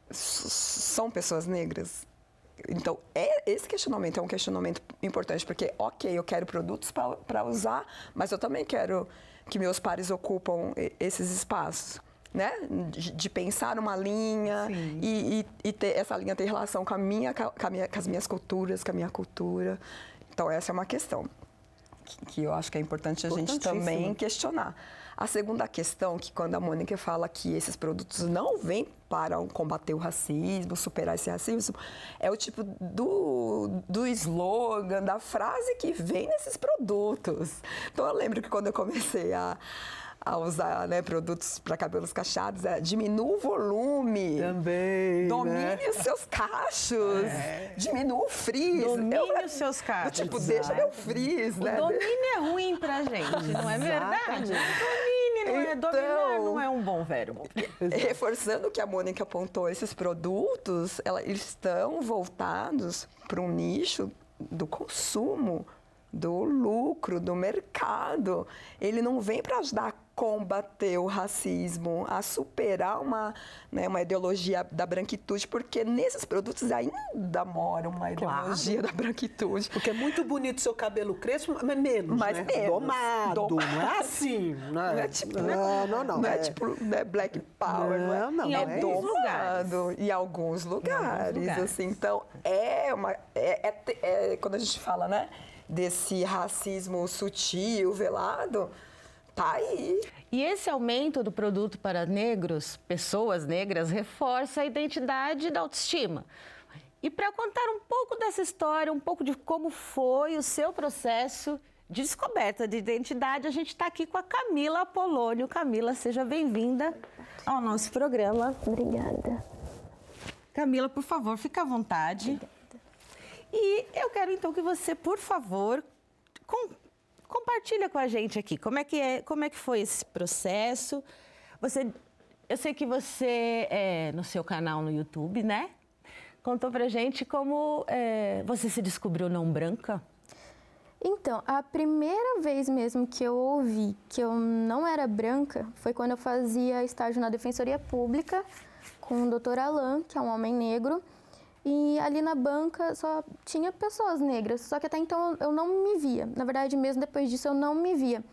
são pessoas negras. Então, é, esse questionamento é um questionamento importante, porque, ok, eu quero produtos para usar, mas eu também quero que meus pares ocupam esses espaços. Né? De, de pensar uma linha e, e, e, ter essa linha ter relação com, a minha, com, a minha, com as minhas culturas, com a minha cultura. Então, essa é uma questão que, que eu acho que é importante a gente também questionar. A segunda questão, que quando a Mônica fala que esses produtos não vêm para combater o racismo, superar esse racismo, é o tipo do, do slogan, da frase que vem nesses produtos. Então eu lembro que quando eu comecei a, a usar né, produtos para cabelos cacheados, é, diminua o volume. Também. Domine né? os seus cachos. É. Diminua o frizz. Domine eu, os seus cachos. Tipo, deixa meu frizz, o né? domínio é ruim pra gente, não é verdade? Domine, não é, então, dominar não é um bom verbo. Reforçando o que a Mônica apontou, esses produtos, ela, eles estão voltados para um nicho do consumo, do lucro, do mercado. Ele não vem para ajudar a combater o racismo, a superar uma, né, uma ideologia da branquitude, porque nesses produtos ainda mora uma ideologia claro. da branquitude. Porque é muito bonito seu cabelo crespo, mas menos, mas né? menos. Domado, Domado. não é assim. Não é, não é tipo, não, não, não, não é, é tipo né, black power, não, não, não é, em é alguns lugares. Em alguns lugares, em alguns assim. Então, é uma... É, é, é, quando a gente fala, né, desse racismo sutil, velado Tá aí. E esse aumento do produto para negros, pessoas negras, reforça a identidade da autoestima. E para contar um pouco dessa história, um pouco de como foi o seu processo de descoberta de identidade, a gente está aqui com a Camila Apolônio. Camila, seja bem-vinda ao nosso programa. Obrigada. Camila, por favor, fique à vontade. Obrigada. E eu quero então que você, por favor, com, compartilha com a gente aqui como é que é, como é que foi esse processo. Você, eu sei que você é no seu canal no YouTube, né? Contou pra gente como é, você se descobriu não branca. Então, a primeira vez mesmo que eu ouvi que eu não era branca foi quando eu fazia estágio na Defensoria Pública com o Dr. Alan, que é um homem negro. E ali na banca só tinha pessoas negras, só que até então eu não me via. Na verdade, mesmo depois disso, eu não me via.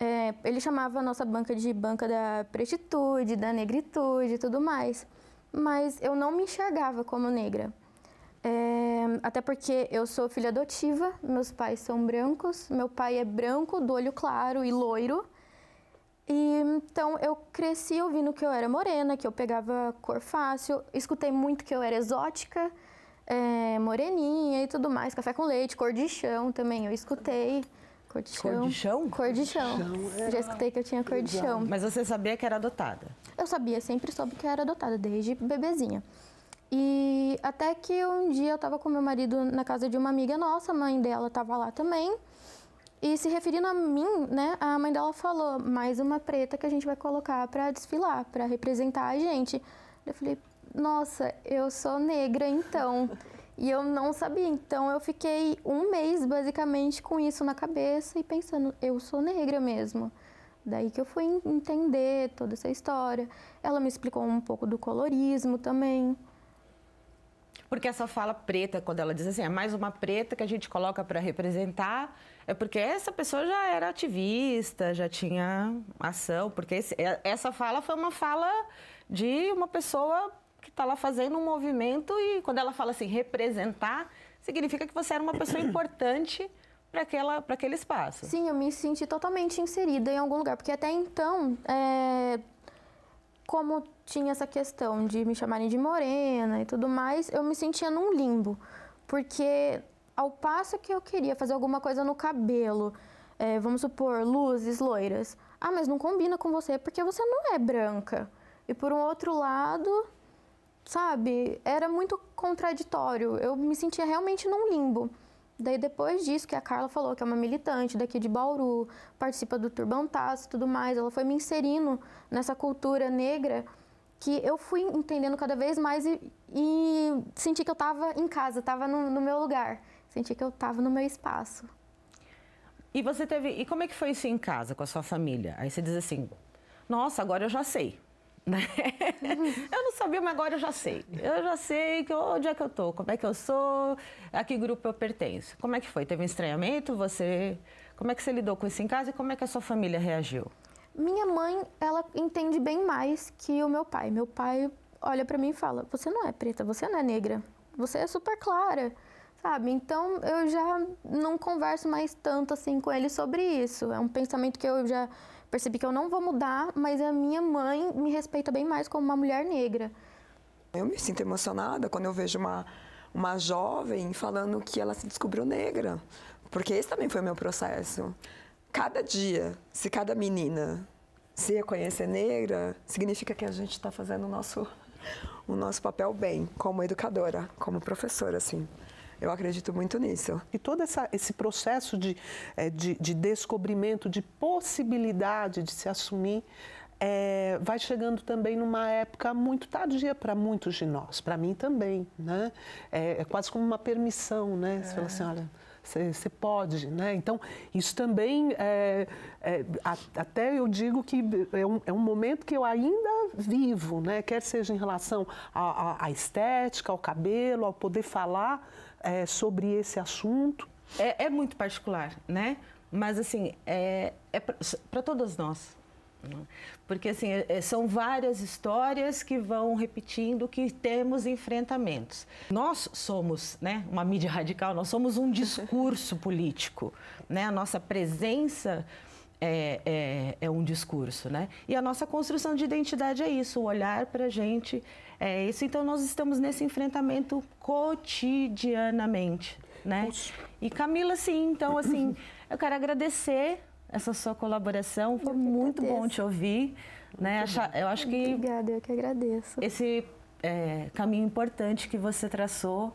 É, ele chamava a nossa banca de banca da pretitude, da negritude e tudo mais. Mas eu não me enxergava como negra. É, até porque eu sou filha adotiva, meus pais são brancos, meu pai é branco, do olho claro e loiro. E então eu cresci ouvindo que eu era morena, que eu pegava cor fácil, escutei muito que eu era exótica, é, moreninha e tudo mais, café com leite, cor de chão também, eu escutei. Cor de chão. Cor de chão? Cor de chão. chão Já escutei que eu tinha cor de chão. Mas você sabia que era adotada? Eu sabia, sempre soube que era adotada, desde bebezinha. E até que um dia eu estava com meu marido na casa de uma amiga nossa, a mãe dela estava lá também. E se referindo a mim, né, a mãe dela falou, mais uma preta que a gente vai colocar para desfilar, para representar a gente. Eu falei, nossa, eu sou negra então. E eu não sabia, então eu fiquei um mês basicamente com isso na cabeça e pensando, eu sou negra mesmo. Daí que eu fui entender toda essa história. Ela me explicou um pouco do colorismo também. Porque essa fala preta, quando ela diz assim, é mais uma preta que a gente coloca para representar, é porque essa pessoa já era ativista, já tinha ação, porque esse, é, essa fala foi uma fala de uma pessoa que está lá fazendo um movimento e quando ela fala assim, representar, significa que você era uma pessoa importante para aquele espaço. Sim, eu me senti totalmente inserida em algum lugar, porque até então, é, como tinha essa questão de me chamarem de morena e tudo mais, eu me sentia num limbo, porque ao passo que eu queria fazer alguma coisa no cabelo, é, vamos supor, luzes loiras. Ah, mas não combina com você porque você não é branca. E por um outro lado, sabe, era muito contraditório. Eu me sentia realmente num limbo. Daí depois disso que a Carla falou que é uma militante daqui de Bauru, participa do Turbantaço e tudo mais, ela foi me inserindo nessa cultura negra que eu fui entendendo cada vez mais e, e senti que eu estava em casa, estava no, no meu lugar senti que eu estava no meu espaço. E você teve. E como é que foi isso em casa com a sua família? Aí você diz assim: Nossa, agora eu já sei. Né? eu não sabia, mas agora eu já sei. Eu já sei que, onde é que eu tô, como é que eu sou, a que grupo eu pertenço. Como é que foi? Teve um estranhamento? Você, como é que você lidou com isso em casa e como é que a sua família reagiu? Minha mãe, ela entende bem mais que o meu pai. Meu pai olha para mim e fala: "Você não é preta, você não é negra, você é super clara" sabe? Então eu já não converso mais tanto assim com ele sobre isso. É um pensamento que eu já percebi que eu não vou mudar, mas a minha mãe me respeita bem mais como uma mulher negra. Eu me sinto emocionada quando eu vejo uma, uma jovem falando que ela se descobriu negra, porque esse também foi o meu processo. Cada dia, se cada menina se reconhecer negra, significa que a gente está fazendo o nosso, o nosso papel bem, como educadora, como professora, assim. Eu acredito muito nisso. E todo essa, esse processo de, é, de, de descobrimento, de possibilidade de se assumir, é, vai chegando também numa época muito tardia para muitos de nós, para mim também, né? É, é, quase como uma permissão, né? Você fala assim, olha, você, pode, né? Então, isso também, é, é, até eu digo que é um, é um, momento que eu ainda vivo, né? Quer seja em relação à estética, ao cabelo, ao poder falar é, sobre esse assunto? É, é, muito particular, né? Mas, assim, é, é para todas nós. Né? Porque, assim, é, é, são várias histórias que vão repetindo que temos enfrentamentos. Nós somos né, uma mídia radical, nós somos um discurso político. Né? A nossa presença é, é, é, um discurso, né? E a nossa construção de identidade é isso, o olhar para a gente é isso. Então, nós estamos nesse enfrentamento cotidianamente, né? E Camila, sim, então, assim, eu quero agradecer essa sua colaboração, foi muito bom te ouvir, né? Eu acho que... Obrigada, eu que agradeço. Esse é, caminho importante que você traçou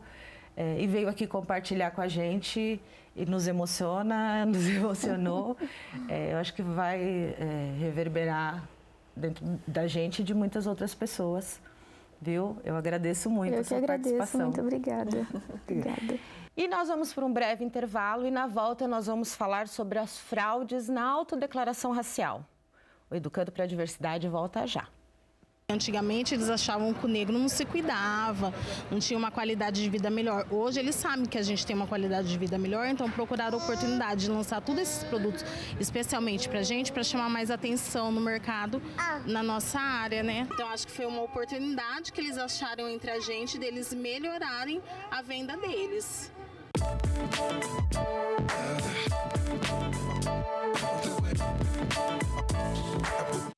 é, e veio aqui compartilhar com a gente e nos emociona, nos emocionou. É, eu acho que vai é, reverberar dentro da gente e de muitas outras pessoas. Viu? Eu agradeço muito eu a sua agradeço, participação. Muito obrigada. obrigada. E nós vamos para um breve intervalo e na volta nós vamos falar sobre as fraudes na autodeclaração racial. O Educando para a Diversidade volta já. Antigamente eles achavam que o negro não se cuidava, não tinha uma qualidade de vida melhor. Hoje eles sabem que a gente tem uma qualidade de vida melhor, então procuraram a oportunidade de lançar todos esses produtos especialmente pra gente, para chamar mais atenção no mercado, ah. na nossa área, né? Então acho que foi uma oportunidade que eles acharam entre a gente deles melhorarem a venda deles. Música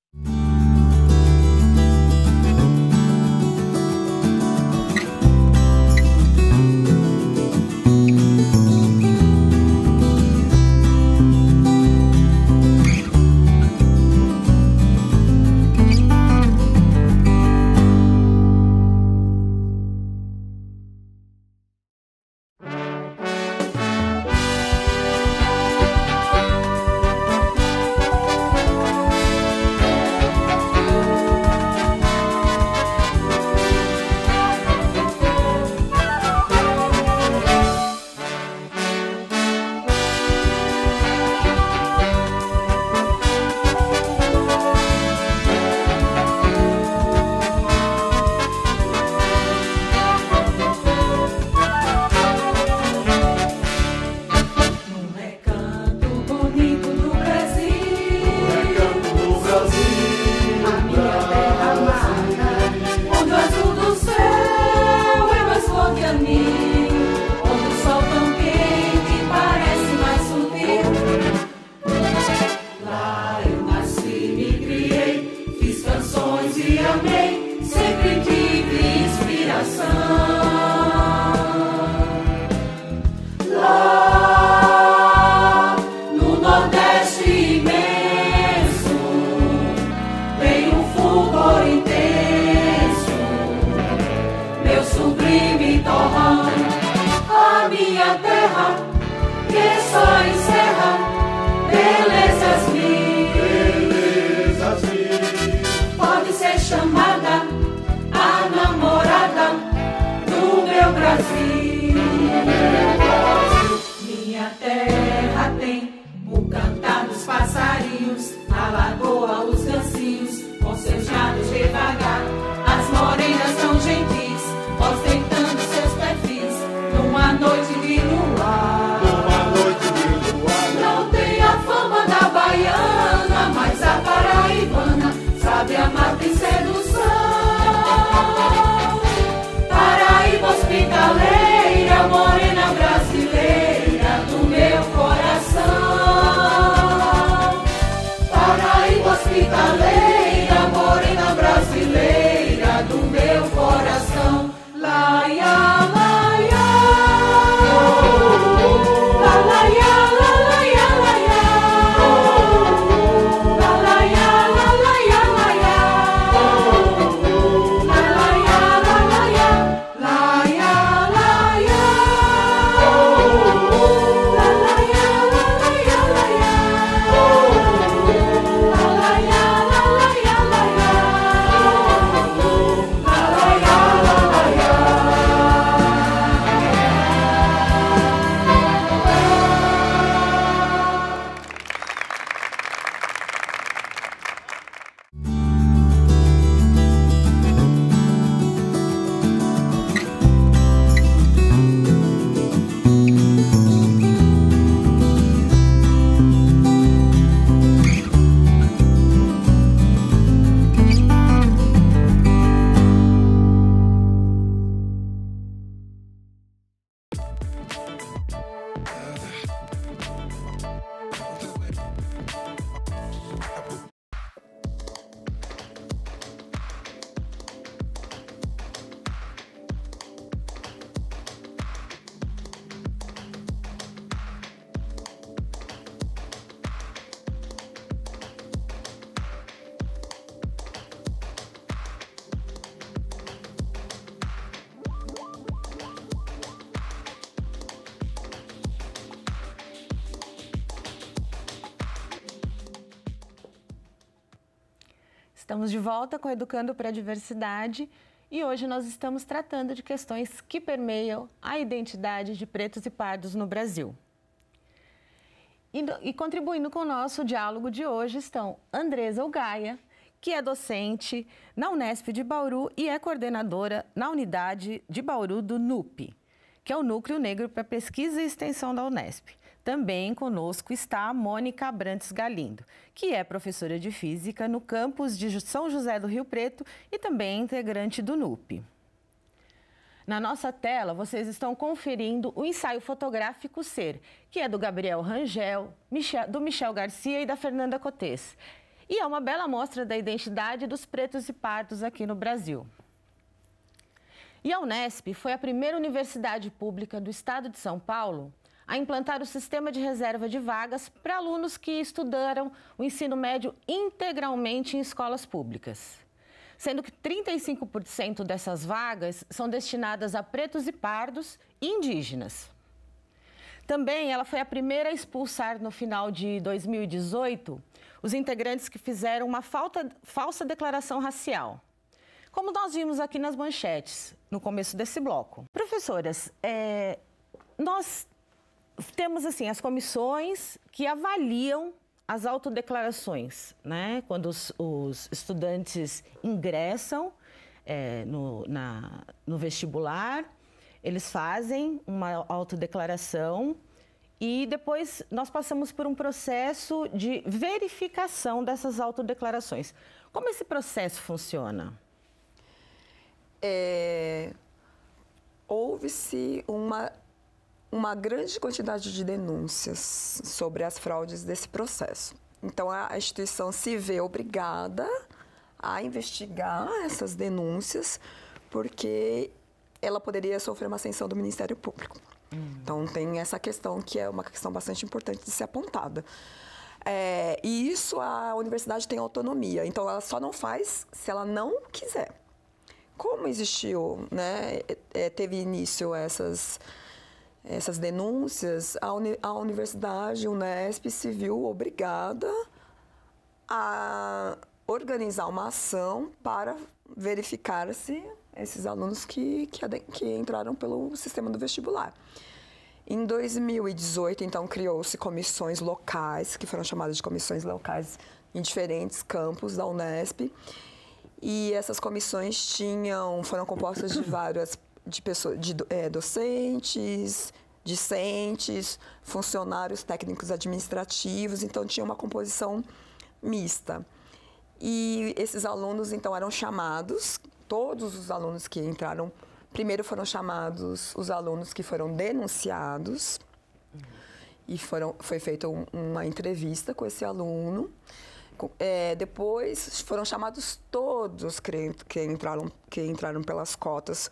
com Educando para a Diversidade e hoje nós estamos tratando de questões que permeiam a identidade de pretos e pardos no Brasil. E, e contribuindo com o nosso diálogo de hoje estão Andresa Ugaia, que é docente na Unesp de Bauru e é coordenadora na unidade de Bauru do NUP, que é o Núcleo Negro para Pesquisa e Extensão da Unesp. Também conosco está a Mônica Abrantes Galindo, que é professora de Física no campus de São José do Rio Preto e também integrante do NUP. Na nossa tela, vocês estão conferindo o ensaio fotográfico Ser, que é do Gabriel Rangel, do Michel Garcia e da Fernanda Cotes. E é uma bela mostra da identidade dos pretos e pardos aqui no Brasil. E a Unesp foi a primeira universidade pública do estado de São Paulo a implantar o sistema de reserva de vagas para alunos que estudaram o ensino médio integralmente em escolas públicas. Sendo que 35% dessas vagas são destinadas a pretos e pardos e indígenas. Também ela foi a primeira a expulsar no final de 2018 os integrantes que fizeram uma falta, falsa declaração racial. Como nós vimos aqui nas manchetes, no começo desse bloco. Professoras, é, nós temos assim as comissões que avaliam as autodeclarações, né? Quando os, os estudantes ingressam é, no, na, no vestibular, eles fazem uma autodeclaração e depois nós passamos por um processo de verificação dessas autodeclarações. Como esse processo funciona? É, Houve-se uma, uma grande quantidade de denúncias sobre as fraudes desse processo. Então, a instituição se vê obrigada a investigar essas denúncias, porque ela poderia sofrer uma sanção do Ministério Público. Então tem essa questão que é uma questão bastante importante de ser apontada. É, e isso a universidade tem autonomia, então ela só não faz se ela não quiser. Como existiu, né, é, teve início essas, essas denúncias, a, uni, a universidade, Unesp, se viu obrigada a organizar uma ação para verificar se esses alunos que, que, que entraram pelo sistema do vestibular. Em 2018, então, criou-se comissões locais, que foram chamadas de comissões locais em diferentes campos da Unesp. E essas comissões tinham, foram compostas de várias de pessoas, de é, docentes, discentes, funcionários técnicos administrativos, então tinha uma composição mista. E esses alunos então eram chamados todos os alunos que entraram, primeiro foram chamados os alunos que foram denunciados e foram, foi feita um, uma entrevista com esse aluno. É, depois foram chamados todos que, que, entraram, que entraram pelas cotas.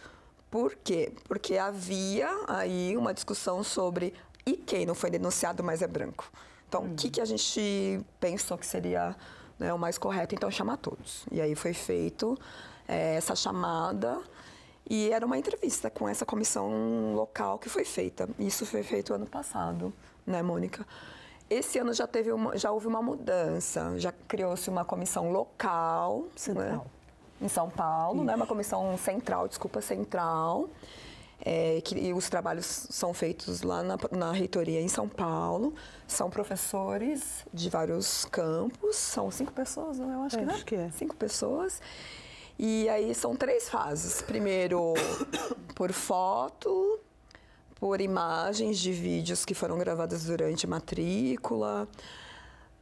Por quê? Porque havia aí uma discussão sobre e quem não foi denunciado, mas é branco. Então, o que, que a gente pensou que seria né, o mais correto? Então, chamar todos. E aí foi feito é, essa chamada e era uma entrevista com essa comissão local que foi feita. Isso foi feito ano passado, né, Mônica? Esse ano já teve uma, já houve uma mudança, já criou-se uma comissão local, né, em São Paulo, né, uma comissão central, desculpa, central. É, que os trabalhos são feitos lá na, na, reitoria em São Paulo. São professores de vários campos, são cinco pessoas, eu acho, acho que, né? que é. Cinco pessoas. E aí são três fases. Primeiro, por foto, por imagens de vídeos que foram gravadas durante matrícula.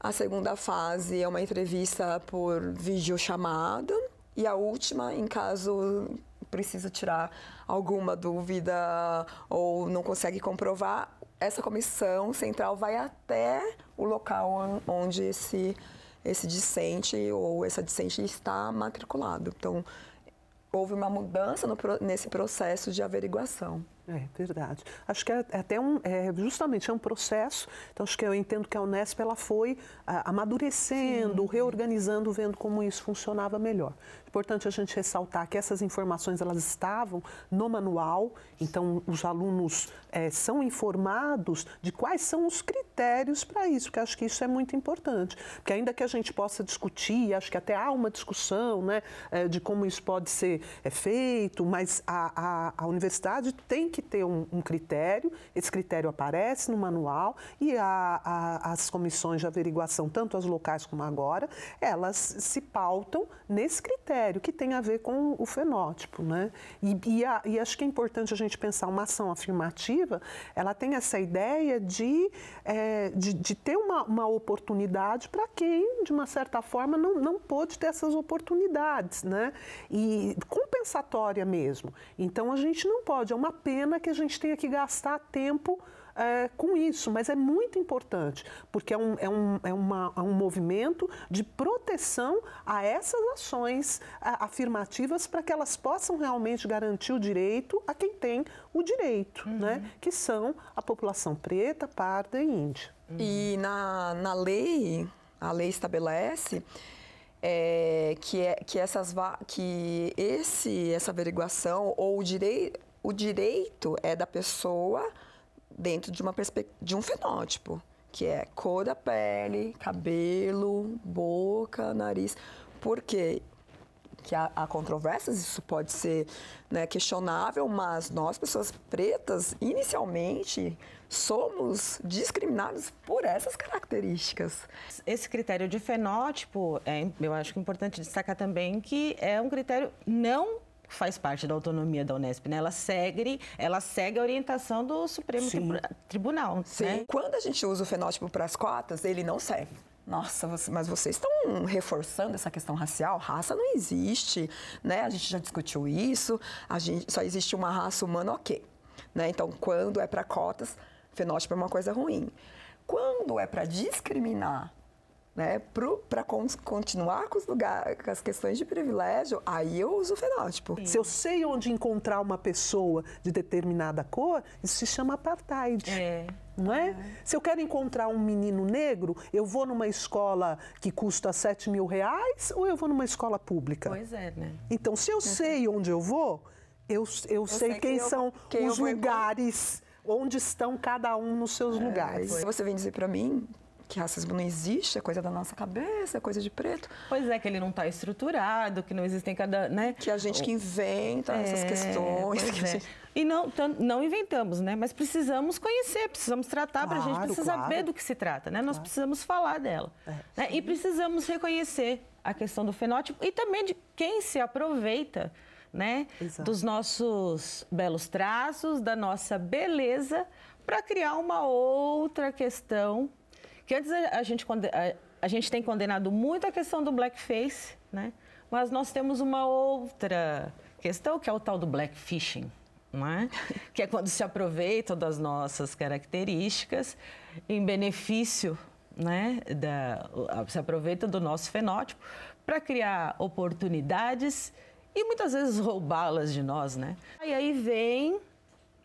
A segunda fase é uma entrevista por videochamada. E a última, em caso precisa tirar alguma dúvida ou não consegue comprovar, essa comissão central vai até o local onde esse esse discente ou essa discente está matriculado. Então, houve uma mudança no, nesse processo de averiguação. É verdade. Acho que é, é até um, é, justamente é um processo. Então acho que eu entendo que a Unesp ela foi a, amadurecendo, Sim. reorganizando, vendo como isso funcionava melhor. Importante a gente ressaltar que essas informações elas estavam no manual. Então os alunos é, são informados de quais são os critérios para isso, porque acho que isso é muito importante. Porque ainda que a gente possa discutir, acho que até há uma discussão, né, é, de como isso pode ser é, feito, mas a, a, a universidade tem que que ter um, um critério, esse critério aparece no manual e a, a, as comissões de averiguação, tanto as locais como agora, elas se pautam nesse critério que tem a ver com o fenótipo. Né? E, e, a, e acho que é importante a gente pensar uma ação afirmativa, ela tem essa ideia de, é, de, de, ter uma, uma oportunidade para quem, de uma certa forma, não, não pôde ter essas oportunidades, né? E compensatória mesmo. Então a gente não pode, é uma pena pena que a gente tenha que gastar tempo é, com isso, mas é muito importante, porque é um, é, um, é, uma, é um movimento de proteção a essas ações afirmativas para que elas possam realmente garantir o direito a quem tem o direito, uhum. né? que são a população preta, parda e índia. Uhum. E na, na lei, a lei estabelece é, que, é, que, essas, que esse, essa averiguação ou o direito o direito é da pessoa dentro de, uma de um fenótipo, que é cor da pele, cabelo, boca, nariz. Por quê? que há, há, controvérsias, isso pode ser né, questionável, mas nós, pessoas pretas, inicialmente somos discriminados por essas características. Esse critério de fenótipo, é, eu acho que é importante destacar também que é um critério não faz parte da autonomia da Unesp, né? Ela segue, ela segue a orientação do Supremo Sim. Tribunal. Sim. Né? Quando a gente usa o fenótipo para as cotas, ele não serve. Nossa, mas vocês estão reforçando essa questão racial? Raça não existe, né? A gente já discutiu isso. A gente só existe uma raça humana, ok. Né? Então, quando é para cotas, fenótipo é uma coisa ruim. Quando é para discriminar né, para continuar com, os lugares, com as questões de privilégio, aí eu uso o fenótipo. Se eu sei onde encontrar uma pessoa de determinada cor, isso se chama apartheid. É. Não é? é? Se eu quero encontrar um menino negro, eu vou numa escola que custa 7 mil reais ou eu vou numa escola pública? Pois é, né? Então, se eu uhum. sei onde eu vou, eu, eu, eu sei, sei, quem que são quem os lugares, onde estão cada um nos seus é, lugares. Você vem dizer para mim que racismo não existe, é coisa da nossa cabeça, é coisa de preto. Pois é, que ele não está estruturado, que não existem cada, né? Que a gente que inventa é, essas questões. Que é. gente... E não, não inventamos, né? Mas precisamos conhecer, precisamos tratar, claro, para a gente precisa claro. saber do que se trata, né? Claro. Nós precisamos falar dela. É, né? E precisamos reconhecer a questão do fenótipo e também de quem se aproveita né, dos nossos belos traços, da nossa beleza, para criar uma outra questão que antes a, gente, a, a gente tem condenado muito a questão do blackface, né? Mas nós temos uma outra questão, que é o tal do blackfishing, é? que é quando se aproveitam das nossas características em benefício, né? Da, se aproveita do nosso fenótipo para criar oportunidades e muitas vezes roubá-las de nós, né? E aí vem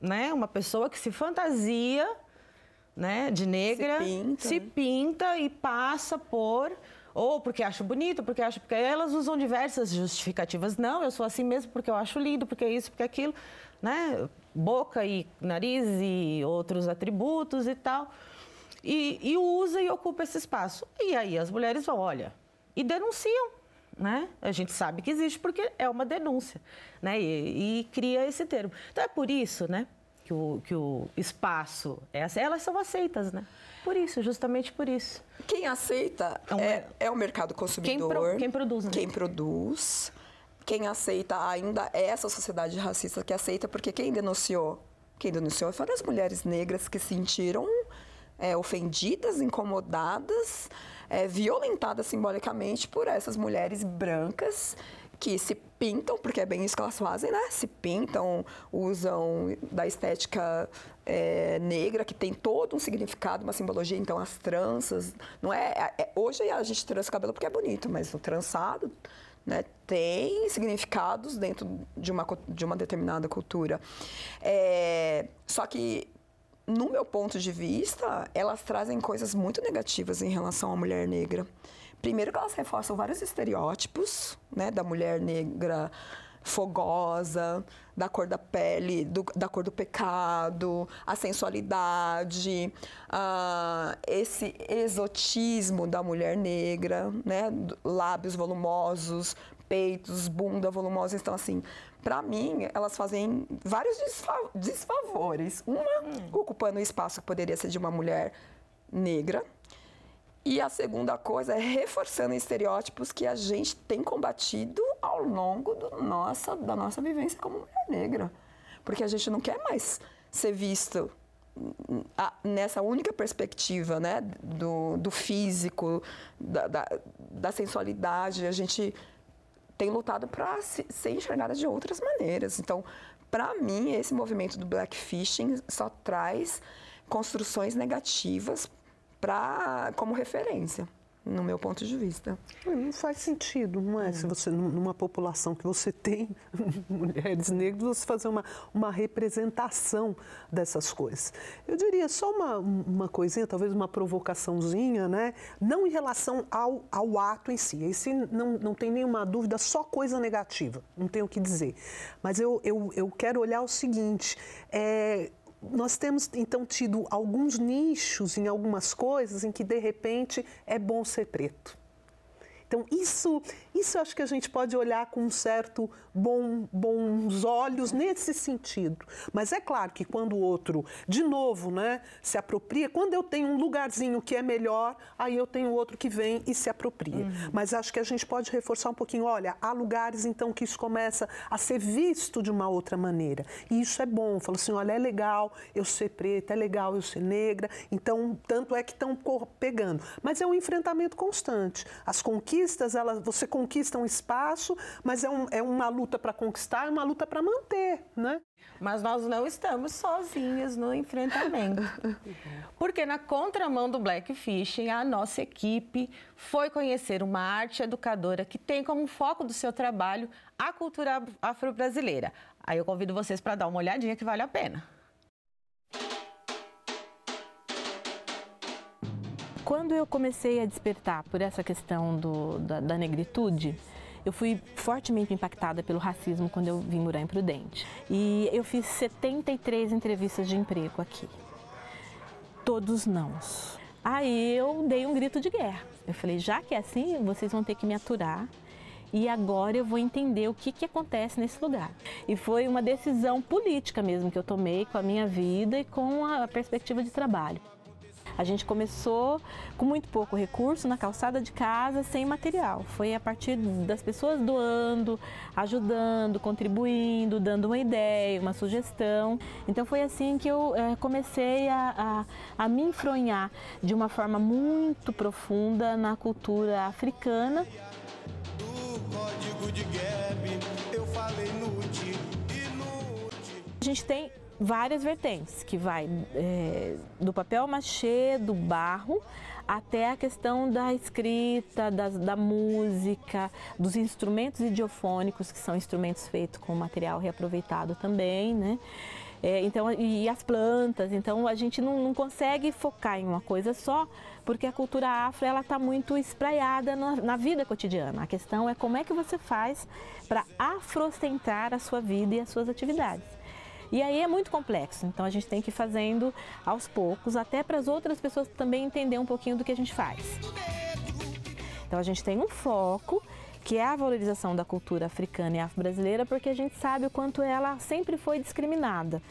né, uma pessoa que se fantasia né, de negra, se pinta, se pinta e passa por ou porque acha bonito, porque acha porque elas usam diversas justificativas. Não, eu sou assim mesmo porque eu acho lindo, porque isso, porque aquilo, né? Boca e nariz e outros atributos e tal. E, e usa e ocupa esse espaço. E aí as mulheres vão, olha, e denunciam. Né? A gente sabe que existe porque é uma denúncia, né? E, e cria esse termo. Então é por isso, né? Que o, que o espaço elas são aceitas, né? Por isso, justamente por isso. Quem aceita é, é, é o mercado consumidor. Quem, pro, quem produz. Né? Quem produz. Quem aceita ainda é essa sociedade racista que aceita, porque quem denunciou? Quem denunciou foram as mulheres negras que sentiram é, ofendidas, incomodadas, é, violentadas simbolicamente por essas mulheres brancas que se pintam, porque é bem isso que elas fazem, né? Se pintam, usam da estética é, negra, que tem todo um significado, uma simbologia. Então, as tranças, não é, é, é hoje a gente trança o cabelo porque é bonito, mas o trançado né? Tem significados dentro de uma, de uma determinada cultura. É, só que, no meu ponto de vista, elas trazem coisas muito negativas em relação à mulher negra. Primeiro que elas reforçam vários estereótipos, né, da mulher negra fogosa, da cor da pele, do, da cor do pecado, a sensualidade, uh, esse exotismo da mulher negra, né? Lábios volumosos, peitos, bunda volumosa. Então, assim, para mim, elas fazem vários desfavores. Uma, hum. ocupando o espaço que poderia ser de uma mulher negra, e a segunda coisa é reforçando estereótipos que a gente tem combatido ao longo nossa, da nossa vivência como mulher negra. Porque a gente não quer mais ser visto nessa única perspectiva né, do, do físico, da, da, da sensualidade. A gente tem lutado para ser enxergada de outras maneiras. Então, para mim, esse movimento do blackfishing só traz construções negativas pra, como referência no meu ponto de vista. Não faz sentido, não é? Hum. Se você, numa população que você tem mulheres negras, você fazer uma, uma representação dessas coisas. Eu diria só uma, uma coisinha, talvez uma provocaçãozinha, né? Não em relação ao, ao ato em si. Esse não, não tem nenhuma dúvida, só coisa negativa, não tenho o que dizer. Mas eu, eu, eu quero olhar o seguinte, é, nós temos então tido alguns nichos em algumas coisas em que de repente é bom ser preto. Então, isso, isso acho que a gente pode olhar com um certo bom, bons olhos nesse sentido. Mas é claro que quando o outro, de novo, né, se apropria, quando eu tenho um lugarzinho que é melhor, aí eu tenho outro que vem e se apropria. Uhum. Mas acho que a gente pode reforçar um pouquinho, olha, há lugares então que isso começa a ser visto de uma outra maneira. E isso é bom. Falo assim, olha, é legal eu ser preta, é legal eu ser negra. Então, tanto é que estão pegando. Mas é um enfrentamento constante. As conquistas conquistas, elas, você conquista um espaço, mas é, um, é uma luta para conquistar, é uma luta para manter, né? Mas nós não estamos sozinhos no enfrentamento. Porque na contramão do Blackfishing, a nossa equipe foi conhecer uma arte educadora que tem como foco do seu trabalho a cultura afro-brasileira. Aí eu convido vocês para dar uma olhadinha que vale a pena. Quando eu comecei a despertar por essa questão do, da, da negritude, eu fui fortemente impactada pelo racismo quando eu vim morar em Prudente. E eu fiz 73 entrevistas de emprego aqui. Todos não. Aí eu dei um grito de guerra. Eu falei, já que é assim, vocês vão ter que me aturar e agora eu vou entender o que, que acontece nesse lugar. E foi uma decisão política mesmo que eu tomei com a minha vida e com a perspectiva de trabalho. A gente começou com muito pouco recurso na calçada de casa, sem material. Foi a partir das pessoas doando, ajudando, contribuindo, dando uma ideia, uma sugestão. Então foi assim que eu é, comecei a, a, a me enfronhar de uma forma muito profunda na cultura africana. A gente tem várias vertentes, que vai é, do papel machê, do barro, até a questão da escrita, da, da música, dos instrumentos idiofônicos, que são instrumentos feitos com material reaproveitado também, né? É, então, e, e, as plantas, então a gente não, não, consegue focar em uma coisa só, porque a cultura afro ela está muito espraiada na, na, vida cotidiana. A questão é como é que você faz para afrocentrar a sua vida e as suas atividades. E aí é muito complexo, então a gente tem que ir fazendo aos poucos, até para as outras pessoas também entender um pouquinho do que a gente faz. Então a gente tem um foco que é a valorização da cultura africana e afro-brasileira, porque a gente sabe o quanto ela sempre foi discriminada.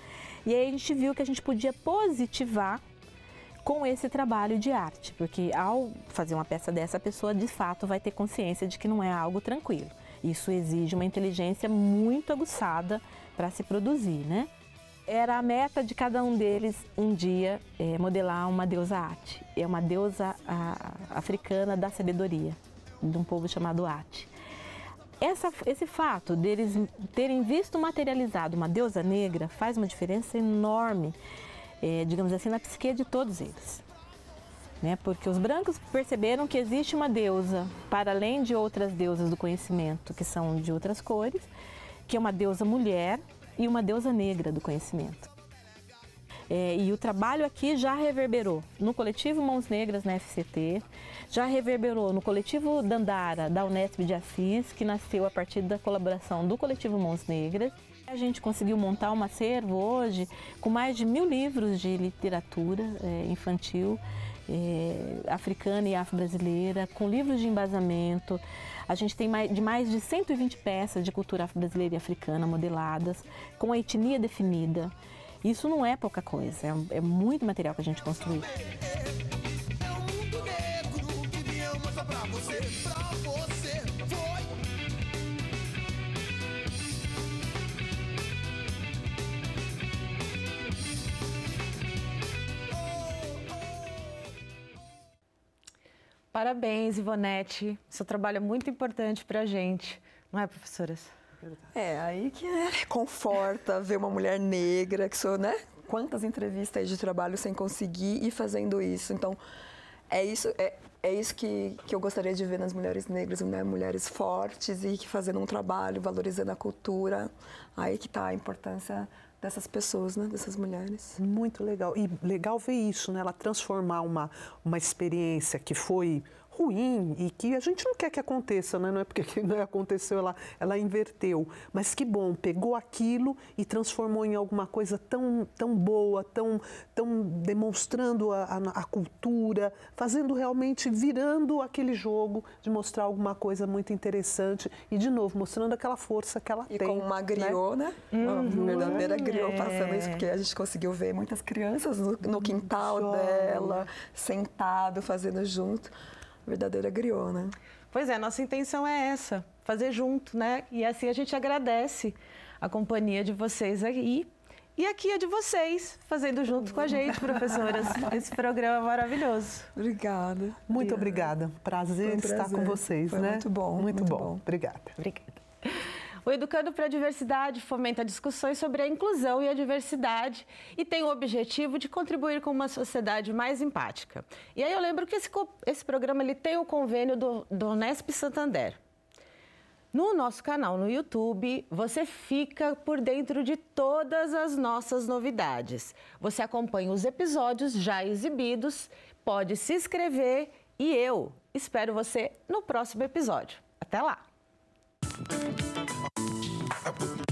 E aí a gente viu que a gente podia positivar com esse trabalho de arte, porque ao fazer uma peça dessa, a pessoa de fato vai ter consciência de que não é algo tranquilo. Isso exige uma inteligência muito aguçada para se produzir, né? Era a meta de cada um deles um dia é, modelar uma deusa Ate. É uma deusa a, africana da sabedoria, de um povo chamado Ate. Essa, esse fato deles terem visto materializado uma deusa negra faz uma diferença enorme, é, digamos assim, na psique de todos eles. Né? Porque os brancos perceberam que existe uma deusa, para além de outras deusas do conhecimento, que são de outras cores, que é uma deusa mulher e uma deusa negra do conhecimento. É, e o trabalho aqui já reverberou no coletivo Mãos Negras na FCT, já reverberou no coletivo Dandara da Unesp de Assis, que nasceu a partir da colaboração do coletivo Mãos Negras. A gente conseguiu montar um acervo hoje com mais de mil livros de literatura é, infantil é, africana e afro-brasileira, com livros de embasamento. A gente tem mais, de mais de 120 peças de cultura afro-brasileira e africana modeladas, com a etnia definida. Isso não é pouca coisa, é, é muito material que a gente construiu. Parabéns, Ivonete. Seu trabalho é muito importante para a gente, não é, professoras? É, aí que né, conforta ver uma mulher negra, que sou, né? Quantas entrevistas de trabalho sem conseguir ir fazendo isso. Então, é isso, é, é isso que, que eu gostaria de ver nas mulheres negras, né? mulheres fortes e que fazendo um trabalho, valorizando a cultura. Aí que está a importância dessas pessoas, né? dessas mulheres. Muito legal. E legal ver isso, né? ela transformar uma, uma experiência que foi ruim e que a gente não quer que aconteça, né? não é porque que não aconteceu, ela, ela inverteu. Mas que bom, pegou aquilo e transformou em alguma coisa tão, tão boa, tão, tão demonstrando a, a, a cultura, fazendo realmente, virando aquele jogo de mostrar alguma coisa muito interessante e, de novo, mostrando aquela força que ela e tem. E com uma griot, né? né? Uhum. Uma verdadeira griot passando isso, porque a gente conseguiu ver muitas crianças no, no quintal dela, sentado, fazendo junto verdadeira griot, né? Pois é, nossa intenção é essa, fazer junto, né? E assim a gente agradece a companhia de vocês aí. E aqui é de vocês, fazendo junto com a gente, professoras, esse programa maravilhoso. Obrigada. Muito obrigada. Prazer, um prazer. estar com vocês, Foi né? Muito bom. Muito, muito bom. bom. Obrigada. Obrigada. O Educando para a Diversidade fomenta discussões sobre a inclusão e a diversidade e tem o objetivo de contribuir com uma sociedade mais empática. E aí eu lembro que esse, esse programa ele tem o convênio do, do Santander. No nosso canal no YouTube, você fica por dentro de todas as nossas novidades. Você acompanha os episódios já exibidos, pode se inscrever e eu espero você no próximo episódio. Até lá! I put, uh,